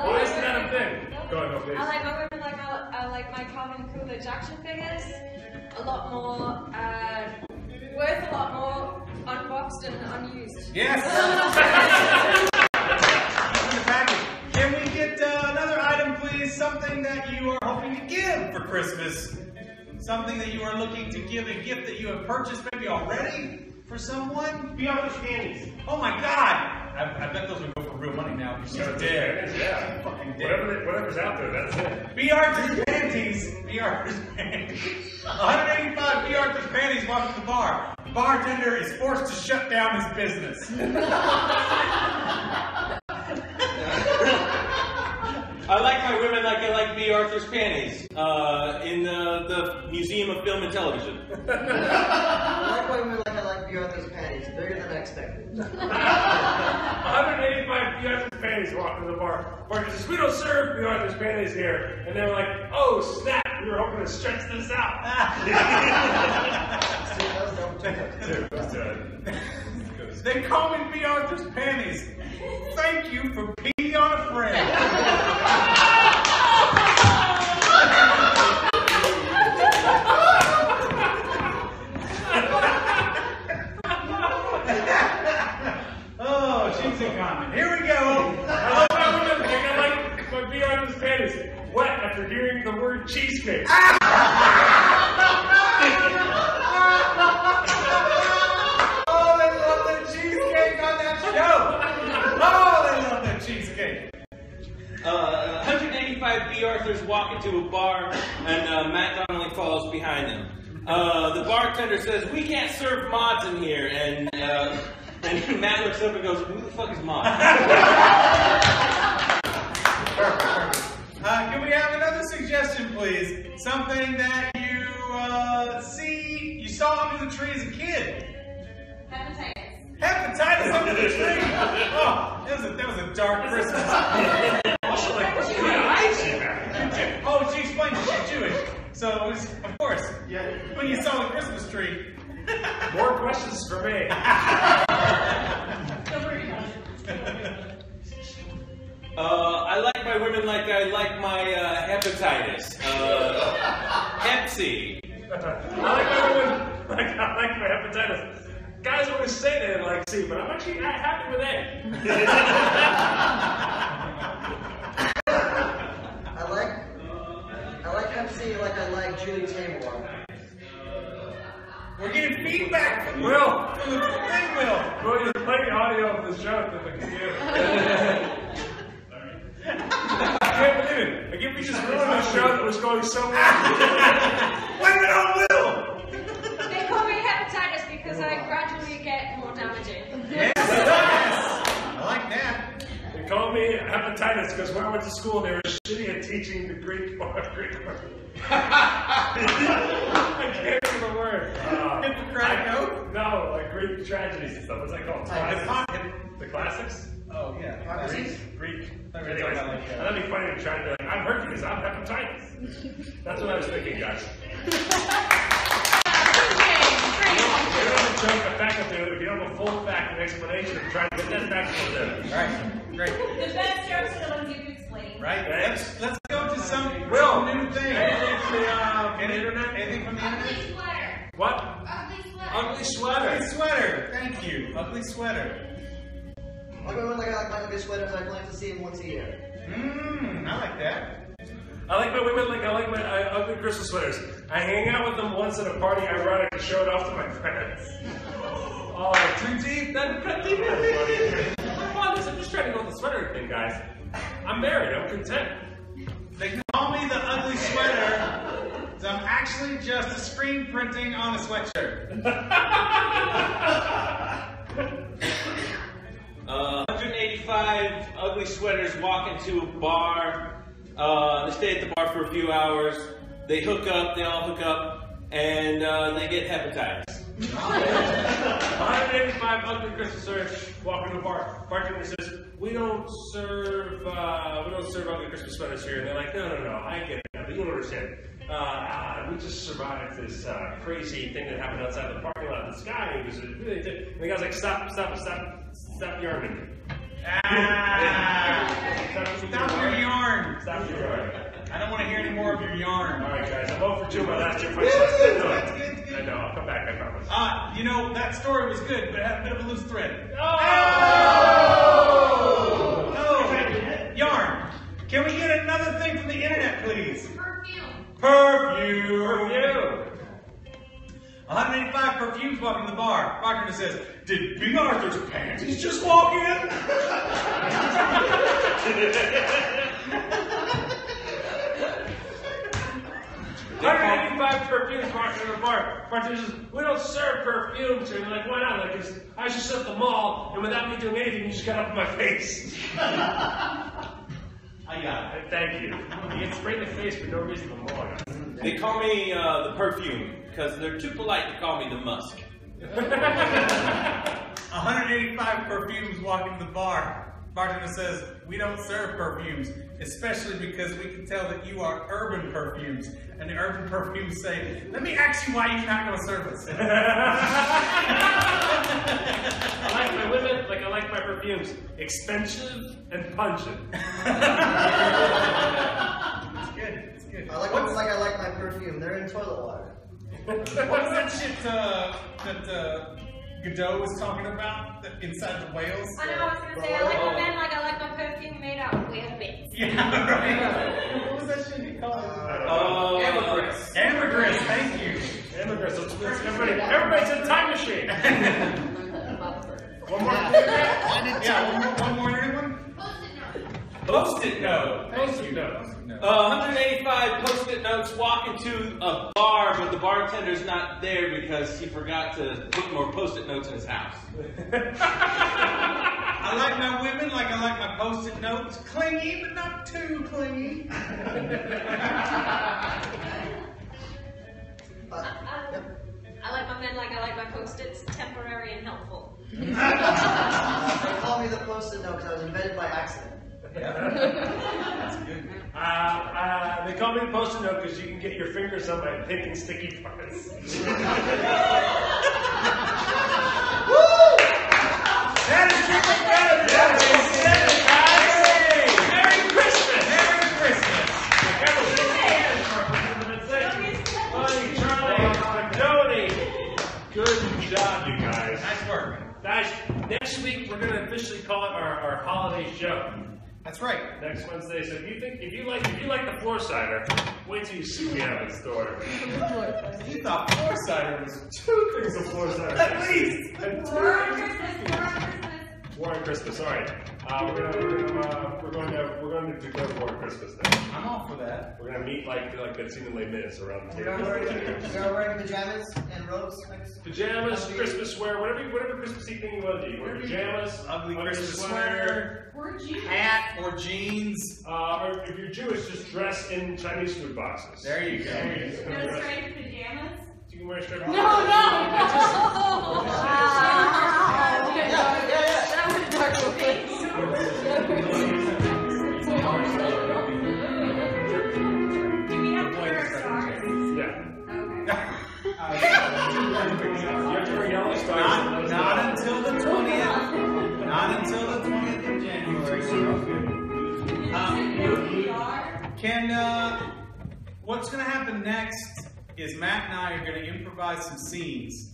Well, like isn't that a women- thing? Nope. Go no, please. I like my women like I, I like my Calvin Coolidge action figures. A lot more, uh, worth a lot more unboxed and unused. Yes. In the package. Can we get uh, another item, please? Something that you are hoping to give for Christmas. Something that you are looking to give, a gift that you have purchased maybe already for someone. Be Beyond the panties. Oh my God! I, I bet those would go for real money now. You're so dead. Yeah. Fucking dead. Whatever, whatever's out there, that's it. Bea Arthur's panties. Bea Arthur's panties. 185 Bea Arthur's panties walk to the bar. Bartender is forced to shut down his business. [laughs] I like my women like I like Bea Arthur's panties uh, in the, the Museum of Film and Television. [laughs] I like women like I like Bea Arthur's panties. Bigger than I [laughs] expected. 185 Bea Arthur's panties walk into the bar. Bartender says, we don't serve Bea Arthur's panties here. And they're like, oh, snap, we were hoping to stretch this out. [laughs] See, that was number two. Dude, let's do it. They call me Bea Arthur's panties. Thank you for being on a friend. [laughs] oh, she's a comment. Here we go. I love how women think I like my Bea Arthur's panties wet after hearing the word cheesecake. [laughs] Oh, they love the cheesecake on that show. Oh, they love that cheesecake. Uh, 185 Bea Arthurs walk into a bar, and uh, Matt Donnelly follows behind them. Uh, the bartender says, "We can't serve Mauds in here," and uh, And [laughs] Matt looks up and goes, "Who the fuck is mom?" [laughs] Uh, can we have another suggestion, please? Something that you uh, see, you saw under the tree as a kid. Hepatitis. Hepatitis under the tree. Oh, that was a, that was a dark Christmas. Also, like, what's the IG. Oh, she explained she's Jewish. So it was, of course, yeah. when you saw the Christmas tree. More questions for me. [laughs] Uh, I like my women like I like my uh, hepatitis. Uh, Hepsi. I like my women, like I like my hepatitis. Guys always say that they like C, but I'm actually happy with A. I like I like MC like I like Julie Taymor. We're getting feedback from the, Will. from the thing, Will. Well, you're playing audio of this joke with the computer. I can't believe it. I we just ruined a show that was going so well. Blame it on Will. They call me hepatitis because I gradually get more damaging. Yes, yes. I like that. They called me hepatitis because when I went to school, they were shitty at teaching the Greek [laughs] word. Greek word. [laughs] I can't think of a word. Uh, Hippocratic I- No, like Greek tragedies and stuff. What's that called? Classics? The classics? Oh yeah. Greek. Greek. I really Anyways, don't like that. that'd be funny to try to be like, I'm Hercules, I'm hepatitis. That's what I was thinking, guys. [laughs] You don't have joke the fact of it if you don't have a full fact and explanation of trying to get that back to them. All right. Great. The best jokes are the ones you can explain. Right. Let's let's go to some Will, some new thing. anything from the, uh, from the internet? Anything from the internet? Ugly sweater. What? Ugly sweater. Ugly sweater. Ugly sweater. Thank you. Ugly sweater. I go like I like my ugly sweaters. I plan to see him once a year. Mmm. I like that. I like my women like I like my uh, ugly Christmas sweaters. I hang out with them once at a party, ironic, to show it off to my friends. [laughs] Oh, too deep? Then cut deep. Come on, listen, I'm just trying to go with the sweater thing, guys. I'm married, I'm content. They call me the ugly sweater. So I'm actually just a screen printing on a sweatshirt. [laughs] Uh, 185 ugly sweaters walk into a bar. Uh, they stay at the bar for a few hours. They hook up. They all hook up, and uh, they get hepatitis. 185 ugly Christmas sweaters walk into a bar. Bartender says, "We don't serve, uh, we don't serve ugly Christmas sweaters here." And they're like, "No, no, no, I get it, but you don't understand. Uh, uh, we just survived this uh, crazy thing that happened outside the parking lot the sky. Was really, th-" and the guy's like, "Stop, stop, stop, stop yarning." Ah, Stop stop your yarn. Stop your yarn. I don't want to hear any more of your yarn. All right, guys, I'm over two. My last year, my Woo, son's good, I good, good. know. I'll come back. I promise. Uh, you know, that story was good, but it had a bit of a loose thread. Oh! Oh, yarn. Can we get another thing from the internet, please? Perfume. Perfume. You. 185 perfumes walking the bar. Bartender says, Did Big Arthur's panties just walk in? 185 perfumes walking in the bar. Bartender says, we don't serve perfumes here. And they're like, why not? Like, 'cause I was just at the mall, and without me doing anything, you just got up in my face. I got it. Thank you. You get sprayed in the face for no reason at the mall. They call me uh, the perfume because they're too polite to call me the musk. [laughs] 185 perfumes walking to the bar. Bartender says, We don't serve perfumes, especially because we can tell that you are urban perfumes. And the urban perfumes say, Let me ask you why you're not going to serve us. [laughs] I like my women like I like my perfumes. Expensive and pungent. [laughs] It's good. It's good. I like What's, like I like my perfume. They're in toilet water. What's that shit uh, that uh, Godot was talking about that inside the whales? I know, I was gonna say, I like my men like I like my perfume made out of whale bits. [laughs] Yeah, right. What was that shit he called? Uh, Ambergris. Ambergris, thank you. Immigrants, let's, let's, everybody, everybody's in a time machine. [laughs] One more. [laughs] Yeah, one more, one more internet one? Post-it note. Post-it note. Thank Post-it you. note. Post-it. Uh, 185 post-it notes. Walk into a bar, but the bartender's not there because he forgot to put more post-it notes in his house. [laughs] I like my women like I like my post-it notes. Clingy, but not too clingy. Uh, yep. I like my men like I like my post-its, temporary and helpful. [laughs] [laughs] They call me the post-it note because I was invented by accident. Uh, uh, they call me the post-it note because you can get your fingers on my pink and sticky parts. That is better. That is seven, guys. Merry Christmas! Merry Christmas. Buddy, Charlie, Jody, good job, you guys. Nice work. Guys, next week we're gonna officially call it our, our holiday show. That's right. Next Wednesday. So if you think if you like if you like the floor cider, wait till you see what we have in store. You thought four cider was Two things of floor cider. at least. And two War on Christmas, war on Christmas. War on Christmas. All right. Uh, we're gonna we're gonna uh, we're going to we're going to declare war Christmas then. I'm all for that. We're gonna meet like like that scene in Les Mis around the We're table. wearing, we're wearing pajamas and robes next. Pajamas, Christmas wear, whatever whatever Christmassy thing you want to do. You wear pajamas, Ugly Christmas sweater, We're Jews. hat, or jeans. Uh, or if you're Jewish, just dress in Chinese food boxes. There you go. No striped pajamas. You can wear striped No, no, no. Not, not until the 20th. Not until the 20th of January. Um, can, uh, what's going to happen next is Matt and I are going to improvise some scenes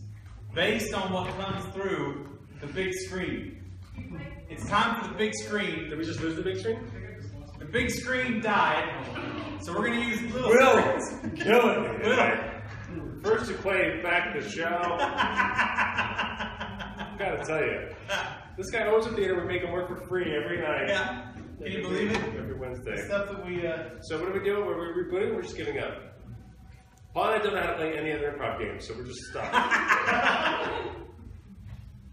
based on what comes through the big screen. It's time for the big screen. Did we just lose the big screen? The big screen died, so we're going to use little Will, killing me. First to claim back in the show. I Gotta tell you, this guy owns a theater. We make him work for free every night. Yeah. Can you believe it? Every Wednesday. Stuff that we, uh, So what are we doing? We're we rebooting. We're just giving up. Paul and I don't know how to play any other improv games, so we're just stuck. [laughs]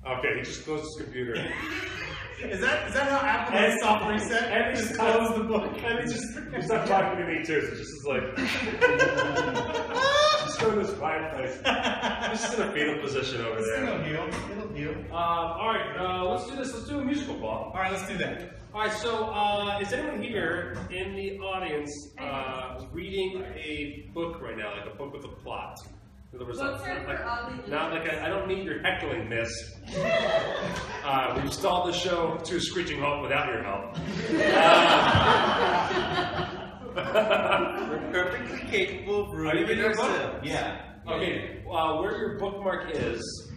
okay, he just closed his computer. Is that is that how Apple And- does soft reset? and he just he's close the book. [laughs] And he just he stopped talking to me too. So just is like [laughs] just go to this quiet place. Just in a fetal position over there. It'll heal. It'll heal. Um, all right, uh, let's do this. Let's do a musical, ball. All right, let's do that. All right, so uh, is anyone here in the audience uh, reading a book right now, like a book with a plot? In other not, are not like, ugly not like a, I don't need your heckling, miss. [laughs] Uh, we've stalled the show to a screeching halt without your help. [laughs] We're perfectly capable of Are you ruining your book? ourselves. Yeah. Okay, uh, where your bookmark is,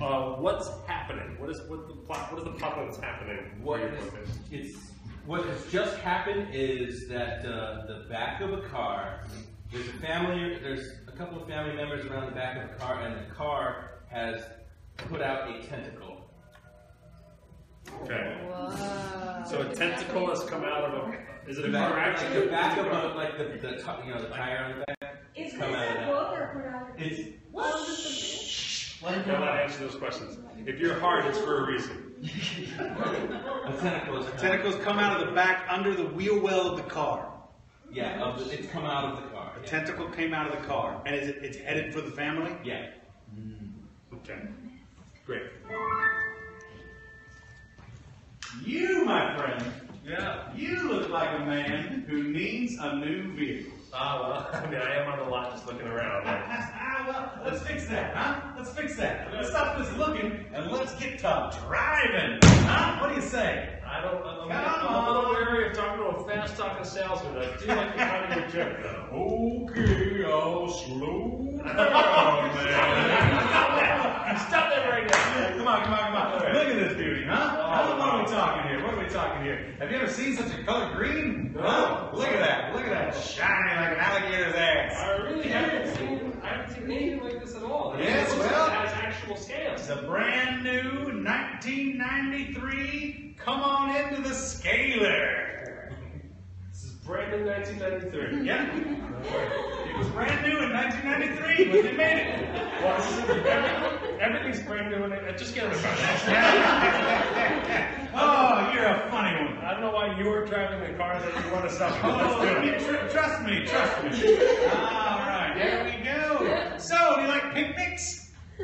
uh, what's happening? What is what the plot? What is the plot that's happening? What your has, book is? it's, what has just happened is that uh, the back of a car, there's a family, there's a couple of family members around the back of the car, and the car has put out a tentacle. Okay. Whoa. So a tentacle has come out of a. Is it a car back, accident? the back of a, like the, the, top, you know, the tire on the back. Is this out a that. book or put out? It's Let him I'm go. not answer those questions. If you're hard, it's for a reason. a tentacle. Is Tentacles come out of the back under the wheel well of the car. Yeah, of the, it's come out of the car. Tentacle came out of the car, and is it, it's headed for the family. Yeah. Okay. Great. You, my friend. Yeah. You look like a man who needs a new vehicle. Ah, well, [laughs] I mean, I am on the lot just looking around. [laughs] Ah, well, let's fix that, huh? Let's fix that. Let's stop this looking and let's get to driving, huh? What do you say? I don't, I'm, Come I'm a little wary of talking to a fast talking salesman. I do like the kind of your joke, though. Okay, I'll slow [laughs] down, man. Stop that! Right now! Come on, come on, come on. Right. Look at this beauty, huh? Oh, what are we oh. talking here? What are we talking here? Have you ever seen such a color green? No. Huh? Look at that. Look at that. Shining like an alligator's ass. I really haven't seen, I haven't seen anything like this at all. Yes, well- it has actual scales. It's a brand new 1993. Come on into the scaler. This is Brand new 1993. Yeah. It was brand new in 1993 when they made it. Well, this is, every, everything's brand new, and I, just get on the car. Oh, you're a funny one. I don't know why you're driving the car that you want to sell. Oh, Let's do it. tr- trust me, trust me. All right, there we go. So, do you like picnics? [laughs]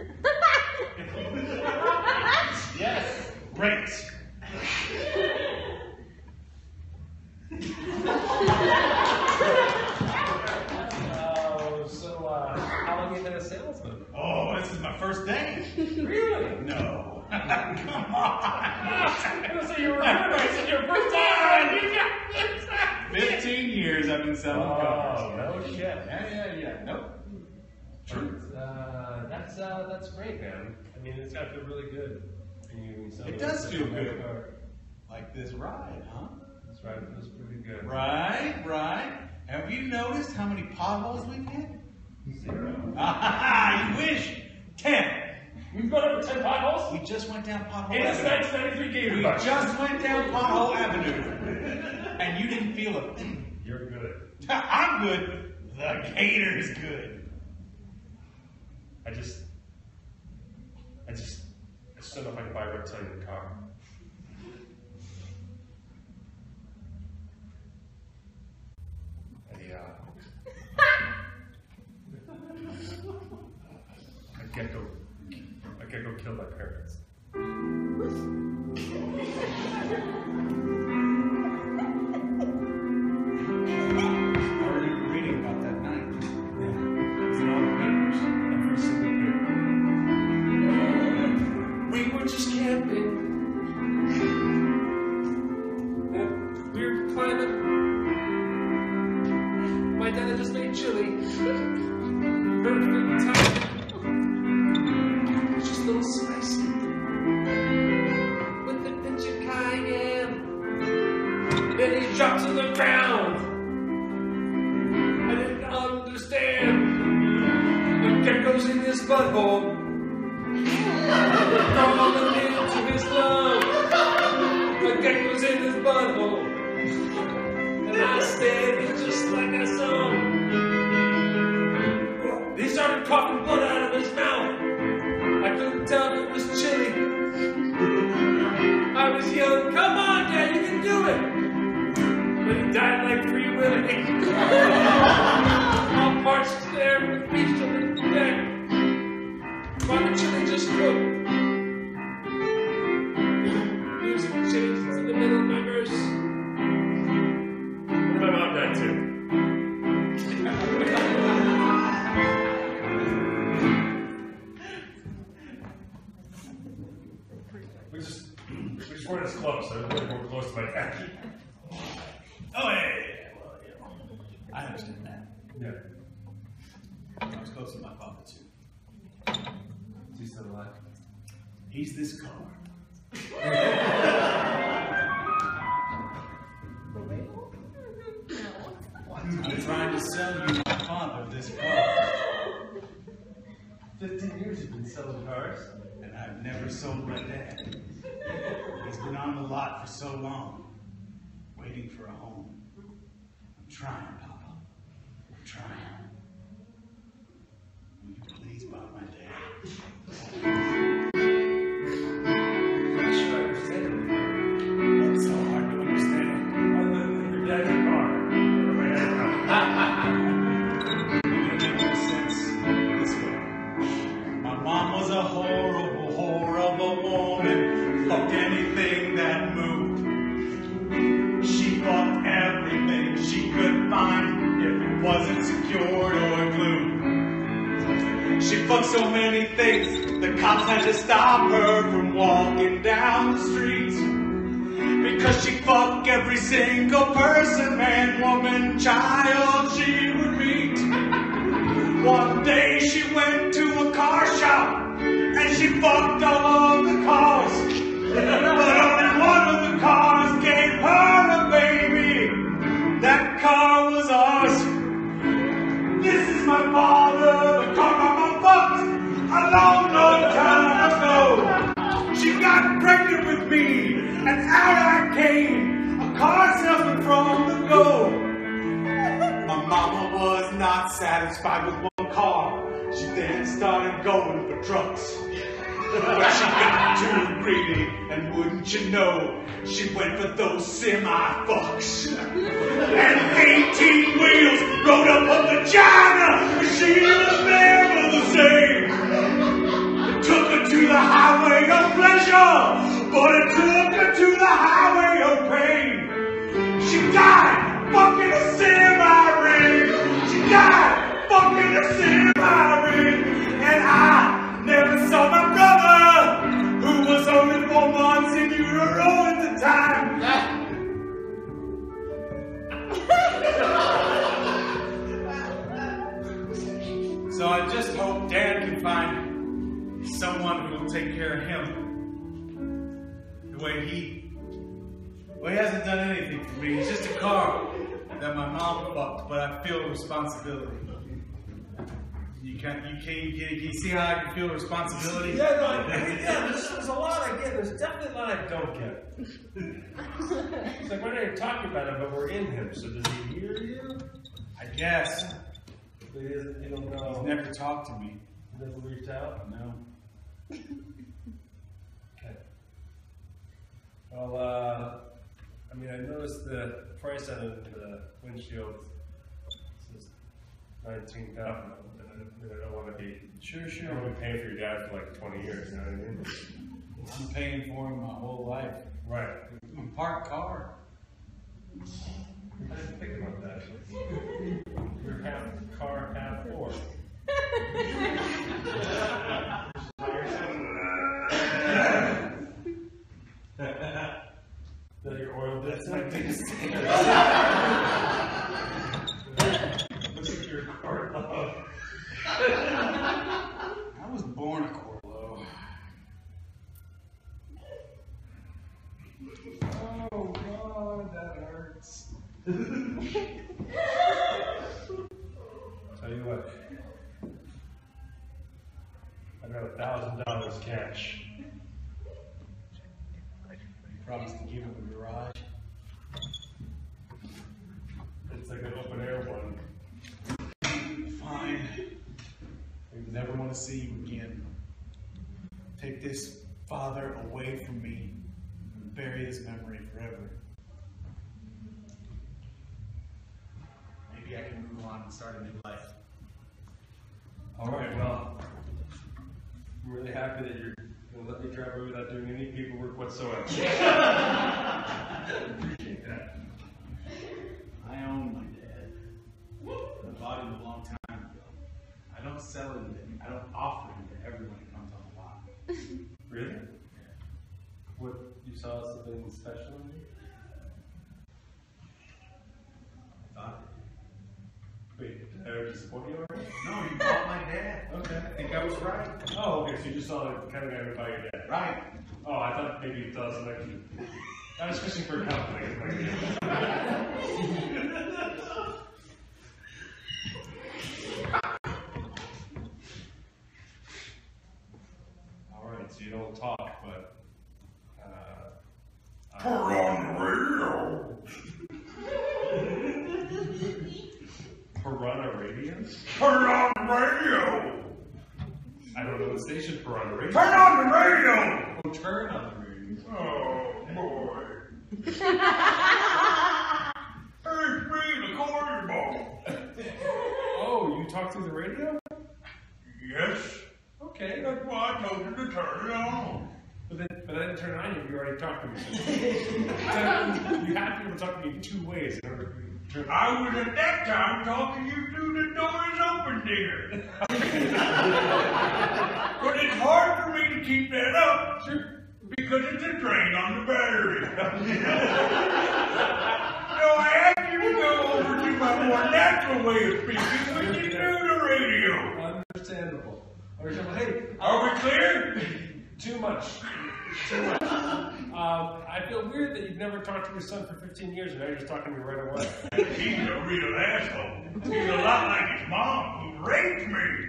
yes. Great. Oh, so uh, how long have you been a salesman? Oh, this is my first day. Really? No. Come on. I was say you were remember I said your first time. You got this. 15 years I've been selling cars. Oh, no shit. Yeah, yeah, yeah. Nope. True. Uh, that's uh, that's great, man. I mean, it's got to feel really good. you It does feel good. Like this ride, huh? This ride feels pretty good. Right, right. Have you noticed how many potholes we've hit? Zero. Ah, [laughs] you wish. Ten. We've got over ten potholes. We just went down Pothole In this Avenue. 1993 game. We just went down Pothole Avenue. And you didn't feel a thing. You're good. [laughs] I'm good. The Gator's good. I just, I just, I if I can buy a reptilian car. I, uh, I can't go, I can't go kill my parents. He died like free willing. [laughs] All parched there with beef to his neck. The chili just cooked. I understand that. Yeah. I was close to my father, too. Is he still alive? He's this car. I'm trying to sell you my father this car. 15 years you've been selling cars. And I've never sold my dad. He's been on the lot for so long, waiting for a home. I'm trying, trying. Will you please buy my dad? So many things, the cops had to stop her from walking down the streets. Because she fucked every single person, man, woman, child she would meet. One day she went to a car shop and she fucked all of the cars. [laughs] She got pregnant with me, and out I came, a car salesman from the go. My mama was not satisfied with one car. She then started going for trucks. But she got too greedy, and wouldn't you know, she went for those semi-fucks. And 18 wheels rode up a vagina, but she was never the same. To the highway of pleasure, but it took her to the highway of pain. She died fucking a semi-ring. She died fucking a semi-ring. And I never saw my brother, who was only four months in utero at the time. So I just hope Dan can find someone who will take care of him the way he. Well, he hasn't done anything for me. He's just a car that my mom fucked, but I feel responsibility. You can't, you can't, you, can you see how I can feel responsibility? Yeah, no, I, yeah, there's, there's a lot I get. There's definitely a lot I don't get. it's like we're not even talking about him, but we're in him. So does he hear you? I guess. But he doesn't. You don't know. He's never talked to me. He never reached out. No. Okay. Well, uh, I mean, I noticed the price on the windshield says nineteen thousand. I mean, I don't want to be. Sure, I sure. don't want to be paying for your dad for like twenty years. You know what I mean? I'm paying for him my whole life. Right. A parked car. I didn't think about that. You're half car, half horse. [laughs] That your oil that's my biggest thing. Looks like you're a car love. I was born a Corlo. Oh God, that hurts. Tell you what. Got a thousand dollars cash. You promised to give him a garage. It's like an open air one. Fine. I never want to see you again. Take this father away from me and bury his memory forever. Maybe I can move on and start a new life. All right, well, I'm really happy that you're gonna let me drive away without doing any paperwork whatsoever. [laughs] Appreciate that. I own my dad. I bought him a long time ago. I don't sell him to I don't offer him to everyone who comes on the lot. Really? What you saw something special in me? I thought Wait, did I ever disappoint you already? No, you bought my dad. Okay. I think I was right. Oh, okay. So you just saw the kind of guy who bought your dad. Right. Oh, I thought maybe you thought something. I was fishing for a compliment. [laughs] All right, so you don't talk, but. Uh, Put on the radio. Piranha Radio? Put it on the radio. I don't know the station Piranha Radio. Turn on the radio. Oh, turn on the radio. Oh boy. [laughs] It's me, the cornball. [laughs] Oh, you talk through the radio? Yes. Okay. That's why I told you to turn it on. But then, but I didn't turn it on you. You already talked to me. [laughs] You have to be able to talk to me in two ways in order to turn. I was at that time talking you through the doors open there. [laughs] but it's hard for me to keep that up because it's a drain on the battery. [laughs] so I asked you to go over to my more natural way of speaking, which is through the radio. Understandable. Understandable. Hey, Are we clear? [laughs] too much. Too much. Um, I feel weird that you've never talked to your son for 15 years and now you're just talking to me right away. He's a real asshole. He's a lot like his mom who raped me.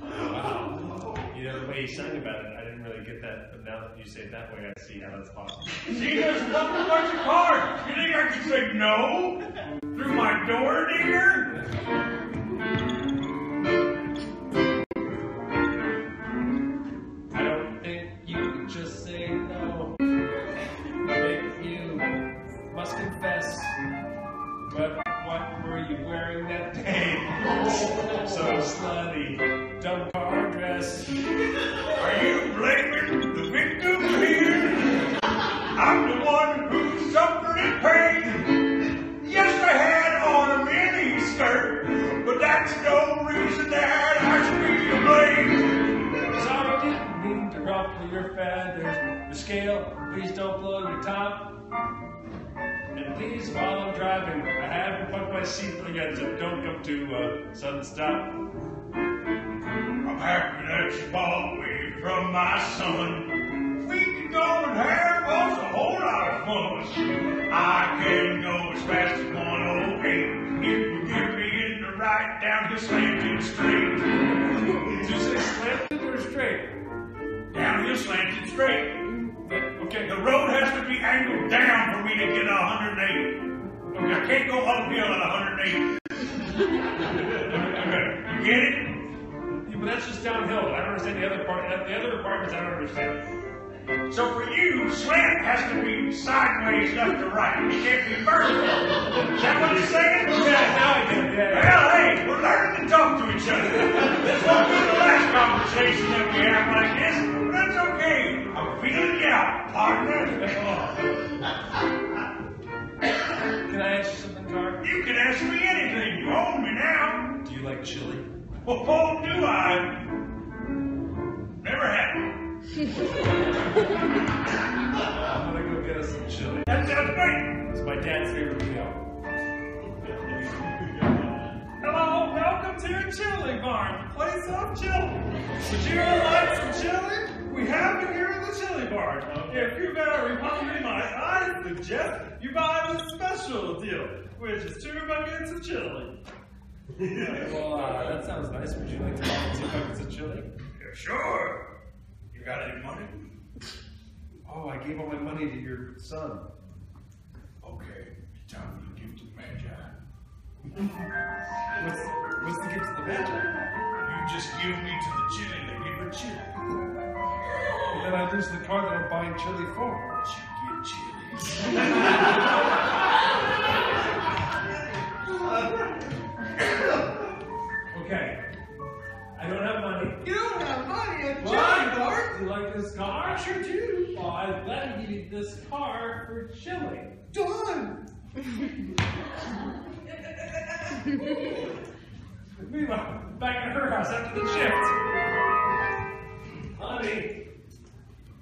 Wow. You know, the way you sang about it, I didn't really get that, but now that you say it that way, I see how that's possible. See, there's nothing bunch of cards. You think I can say no? through my door, dear? Slutty. Dumb car dress. Are you blaming the victim here? I'm the one who suffered in pain. Yes, I had on a mini skirt, but that's no reason that I should be to blame. Sorry, didn't mean to ruffle your feathers. The scale, please don't blow your top. And please, while I'm driving, I haven't put my seatbelt yet, so don't come to a sudden stop. I'm happy that you bought me from my son. We can go and have a whole lot of fun. I can go as fast as 108 if you give me in the right downhill slanted straight. Did you say slanted or straight? Downhill slanted straight. Okay, The road has to be angled down for me to get a 108. Okay, I can't go uphill at 108. [laughs] Okay, you get it? Yeah, but that's just downhill. I don't understand the other part. Uh, the other requirements I don't understand. So for you, slant has to be sideways left to right. It can't be vertical. Is that what you're saying? Yeah, now I get it. Well, hey, we're learning to talk to each other. This won't be the last conversation that we have like this, but that's okay. I'm feeling you out, partner. Can I ask you something, Car? You can ask me anything. You own me now. Do you like chili? Oh, do I? Never had it. I'm gonna go get us some chili. That sounds great. It's my dad's favorite meal. Hello, welcome to your Chili Barn, the place of chili. Would you like some chili? We have it here in the Chili Barn. If you're very hungry, my I suggest you buy the special deal, which is two buckets of chili. Well, uh, that sounds nice. Would you like to buy two buckets of chili? Yeah, sure. You got any money? Oh, I gave all my money to your son. Okay, time for you to give to Magi. What's, what's the gift to the Magi? You just give me to the chili, they give her chili. And then I lose the car that I'm buying chili for. But you get chili. Okay. I don't have money. You don't have money at What? Do you like this car? I sure do. Well, I'd let you give this car for chili. Done. [laughs] Meanwhile, back at her house after the shift. Honey,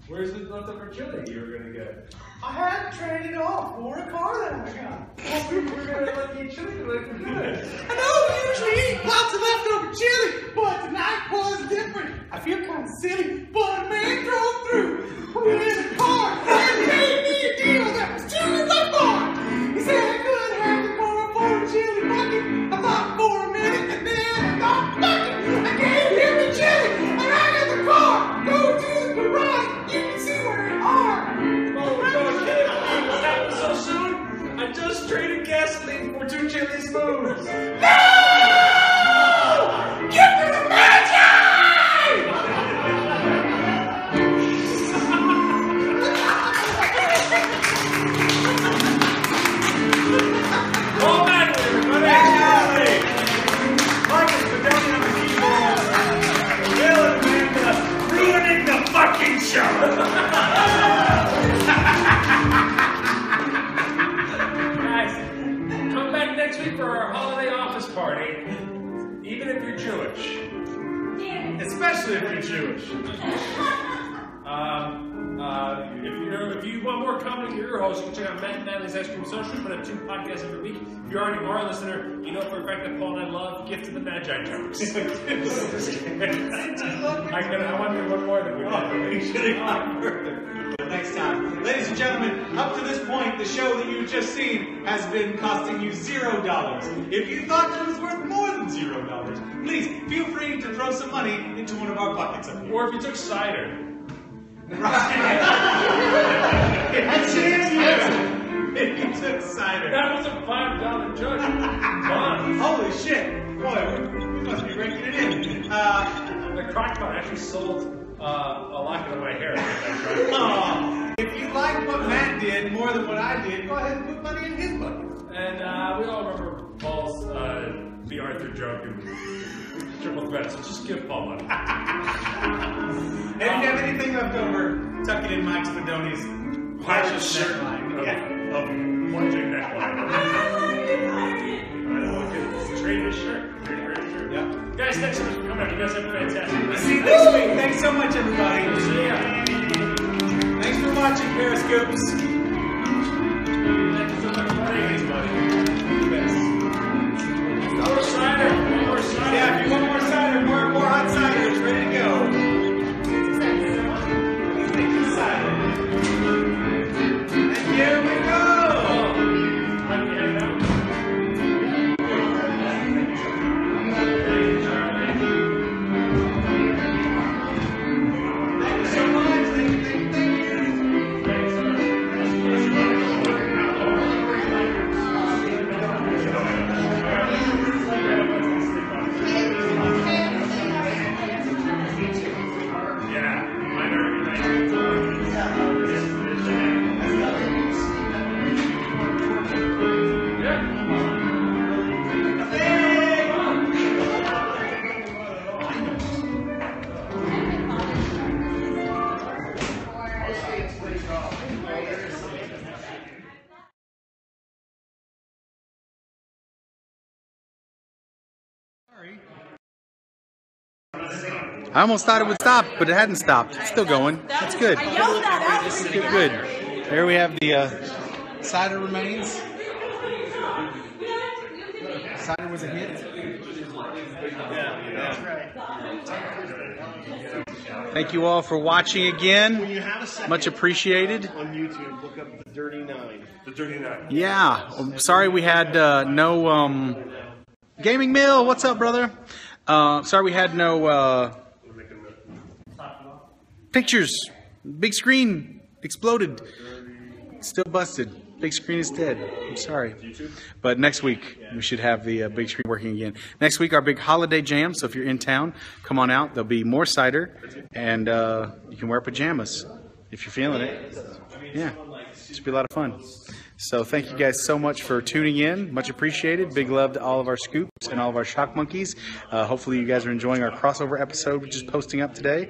where's the leftover chili you were gonna get? I had to trade it off for a car that I got. Well, we were gonna let you chili tonight for good. I know we usually eat lots of leftover chili, but tonight was different. I feel kind of silly, but a man drove through with his car and made me a deal that was chili left on. He said I could have the car for a chili bucket. I thought for a minute, and then I thought, fuck it. I gave him the chili, and I got the car. Go to Just traded gasoline for two chili spoons. No! Get the Magi! Roll back, everybody. Marcus, put down on the keyboard. And Amanda ruining the fucking show. [laughs] next week for our holiday office party. Even if you're Jewish. Especially if you're Jewish. [laughs] Um, uh, if, you're, if you want more comedy to your host, you can check out Matt and Mattingly's Ice Cream Social. We put out two podcasts every week. If you're already are a listener, you know for a fact that Paul and I love Gift of the Magi jokes. [laughs] [laughs] I, gotta, I want to do one more than we did. Time. Ladies and gentlemen, up to this point, the show that you've just seen has been costing you zero dollars. If you thought it was worth more than zero dollars, please feel free to throw some money into one of our buckets up here. Or if you took cider. Right. That's it. he took cider. That was a five dollar. Fun. Holy shit! Boy, we, must be breaking it in. Uh, The crock pot actually sold uh, a locket of my hair. [laughs] aw, if you like what Matt did more than what I did, go ahead and put money in his bucket. And uh, we all remember Paul's uh, Bea Arthur joke and triple threats. So just give Paul money. [laughs] And if you have anything left over, tuck it in Mike Spadoni's precious shirt. neckline. Yeah. Of plunging neckline. [laughs] Trade his shirt. Trade his shirt. Yep. Guys, thanks so much for coming. You guys have a fantastic See you next week. Thanks so much, everybody. See ya. Thanks for watching Periscopes. Thank you so much, buddy. More cider. More cider. Yeah, if you want more cider, more more hot cider, I almost thought it would stop, but it hadn't stopped. It's still going. That's good. I yelled that out. Good, good. There we have the uh, cider remains. Cider was a hit. Thank you all for watching again. you have a second Much appreciated. on YouTube, look up the Dirty Nine. the dirty nine. Yeah. I'm sorry we had uh, no um, gaming mill. What's up, brother? Uh, sorry we had no uh, pictures. Big screen exploded. Still busted. Big screen is dead. I'm sorry. But next week we should have the uh, big screen working again. Next week our big holiday jam. So if you're in town, come on out. There'll be more cider, and uh, you can wear pajamas if you're feeling it. Yeah, it should be a lot of fun. So thank you guys so much for tuning in. Much appreciated. Big love to all of our scoops and all of our shock monkeys. Uh, hopefully you guys are enjoying our crossover episode, which is posting up today.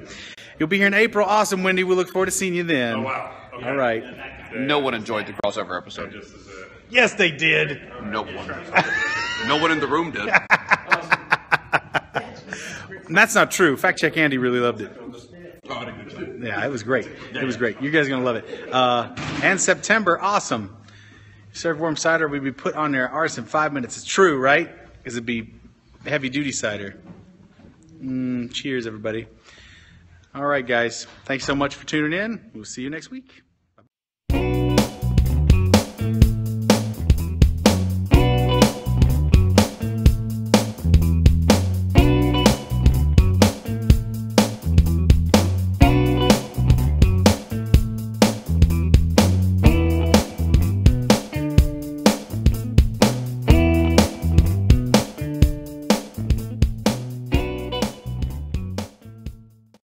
You'll be here in April. Awesome, Wendy. We look forward to seeing you then. Oh, wow. Okay. All right. No one enjoyed the crossover episode. Yes, they did. No one. no one in the room did. [laughs] And that's not true. Fact check Andy really loved it. Yeah, it was great. It was great. You guys are gonna love it. Uh, and September, awesome. Serve warm cider will be put on their ours in five minutes. It's true, right? Because it'd be heavy duty cider. Mm, cheers, everybody. All right, guys. Thanks so much for tuning in. We'll see you next week.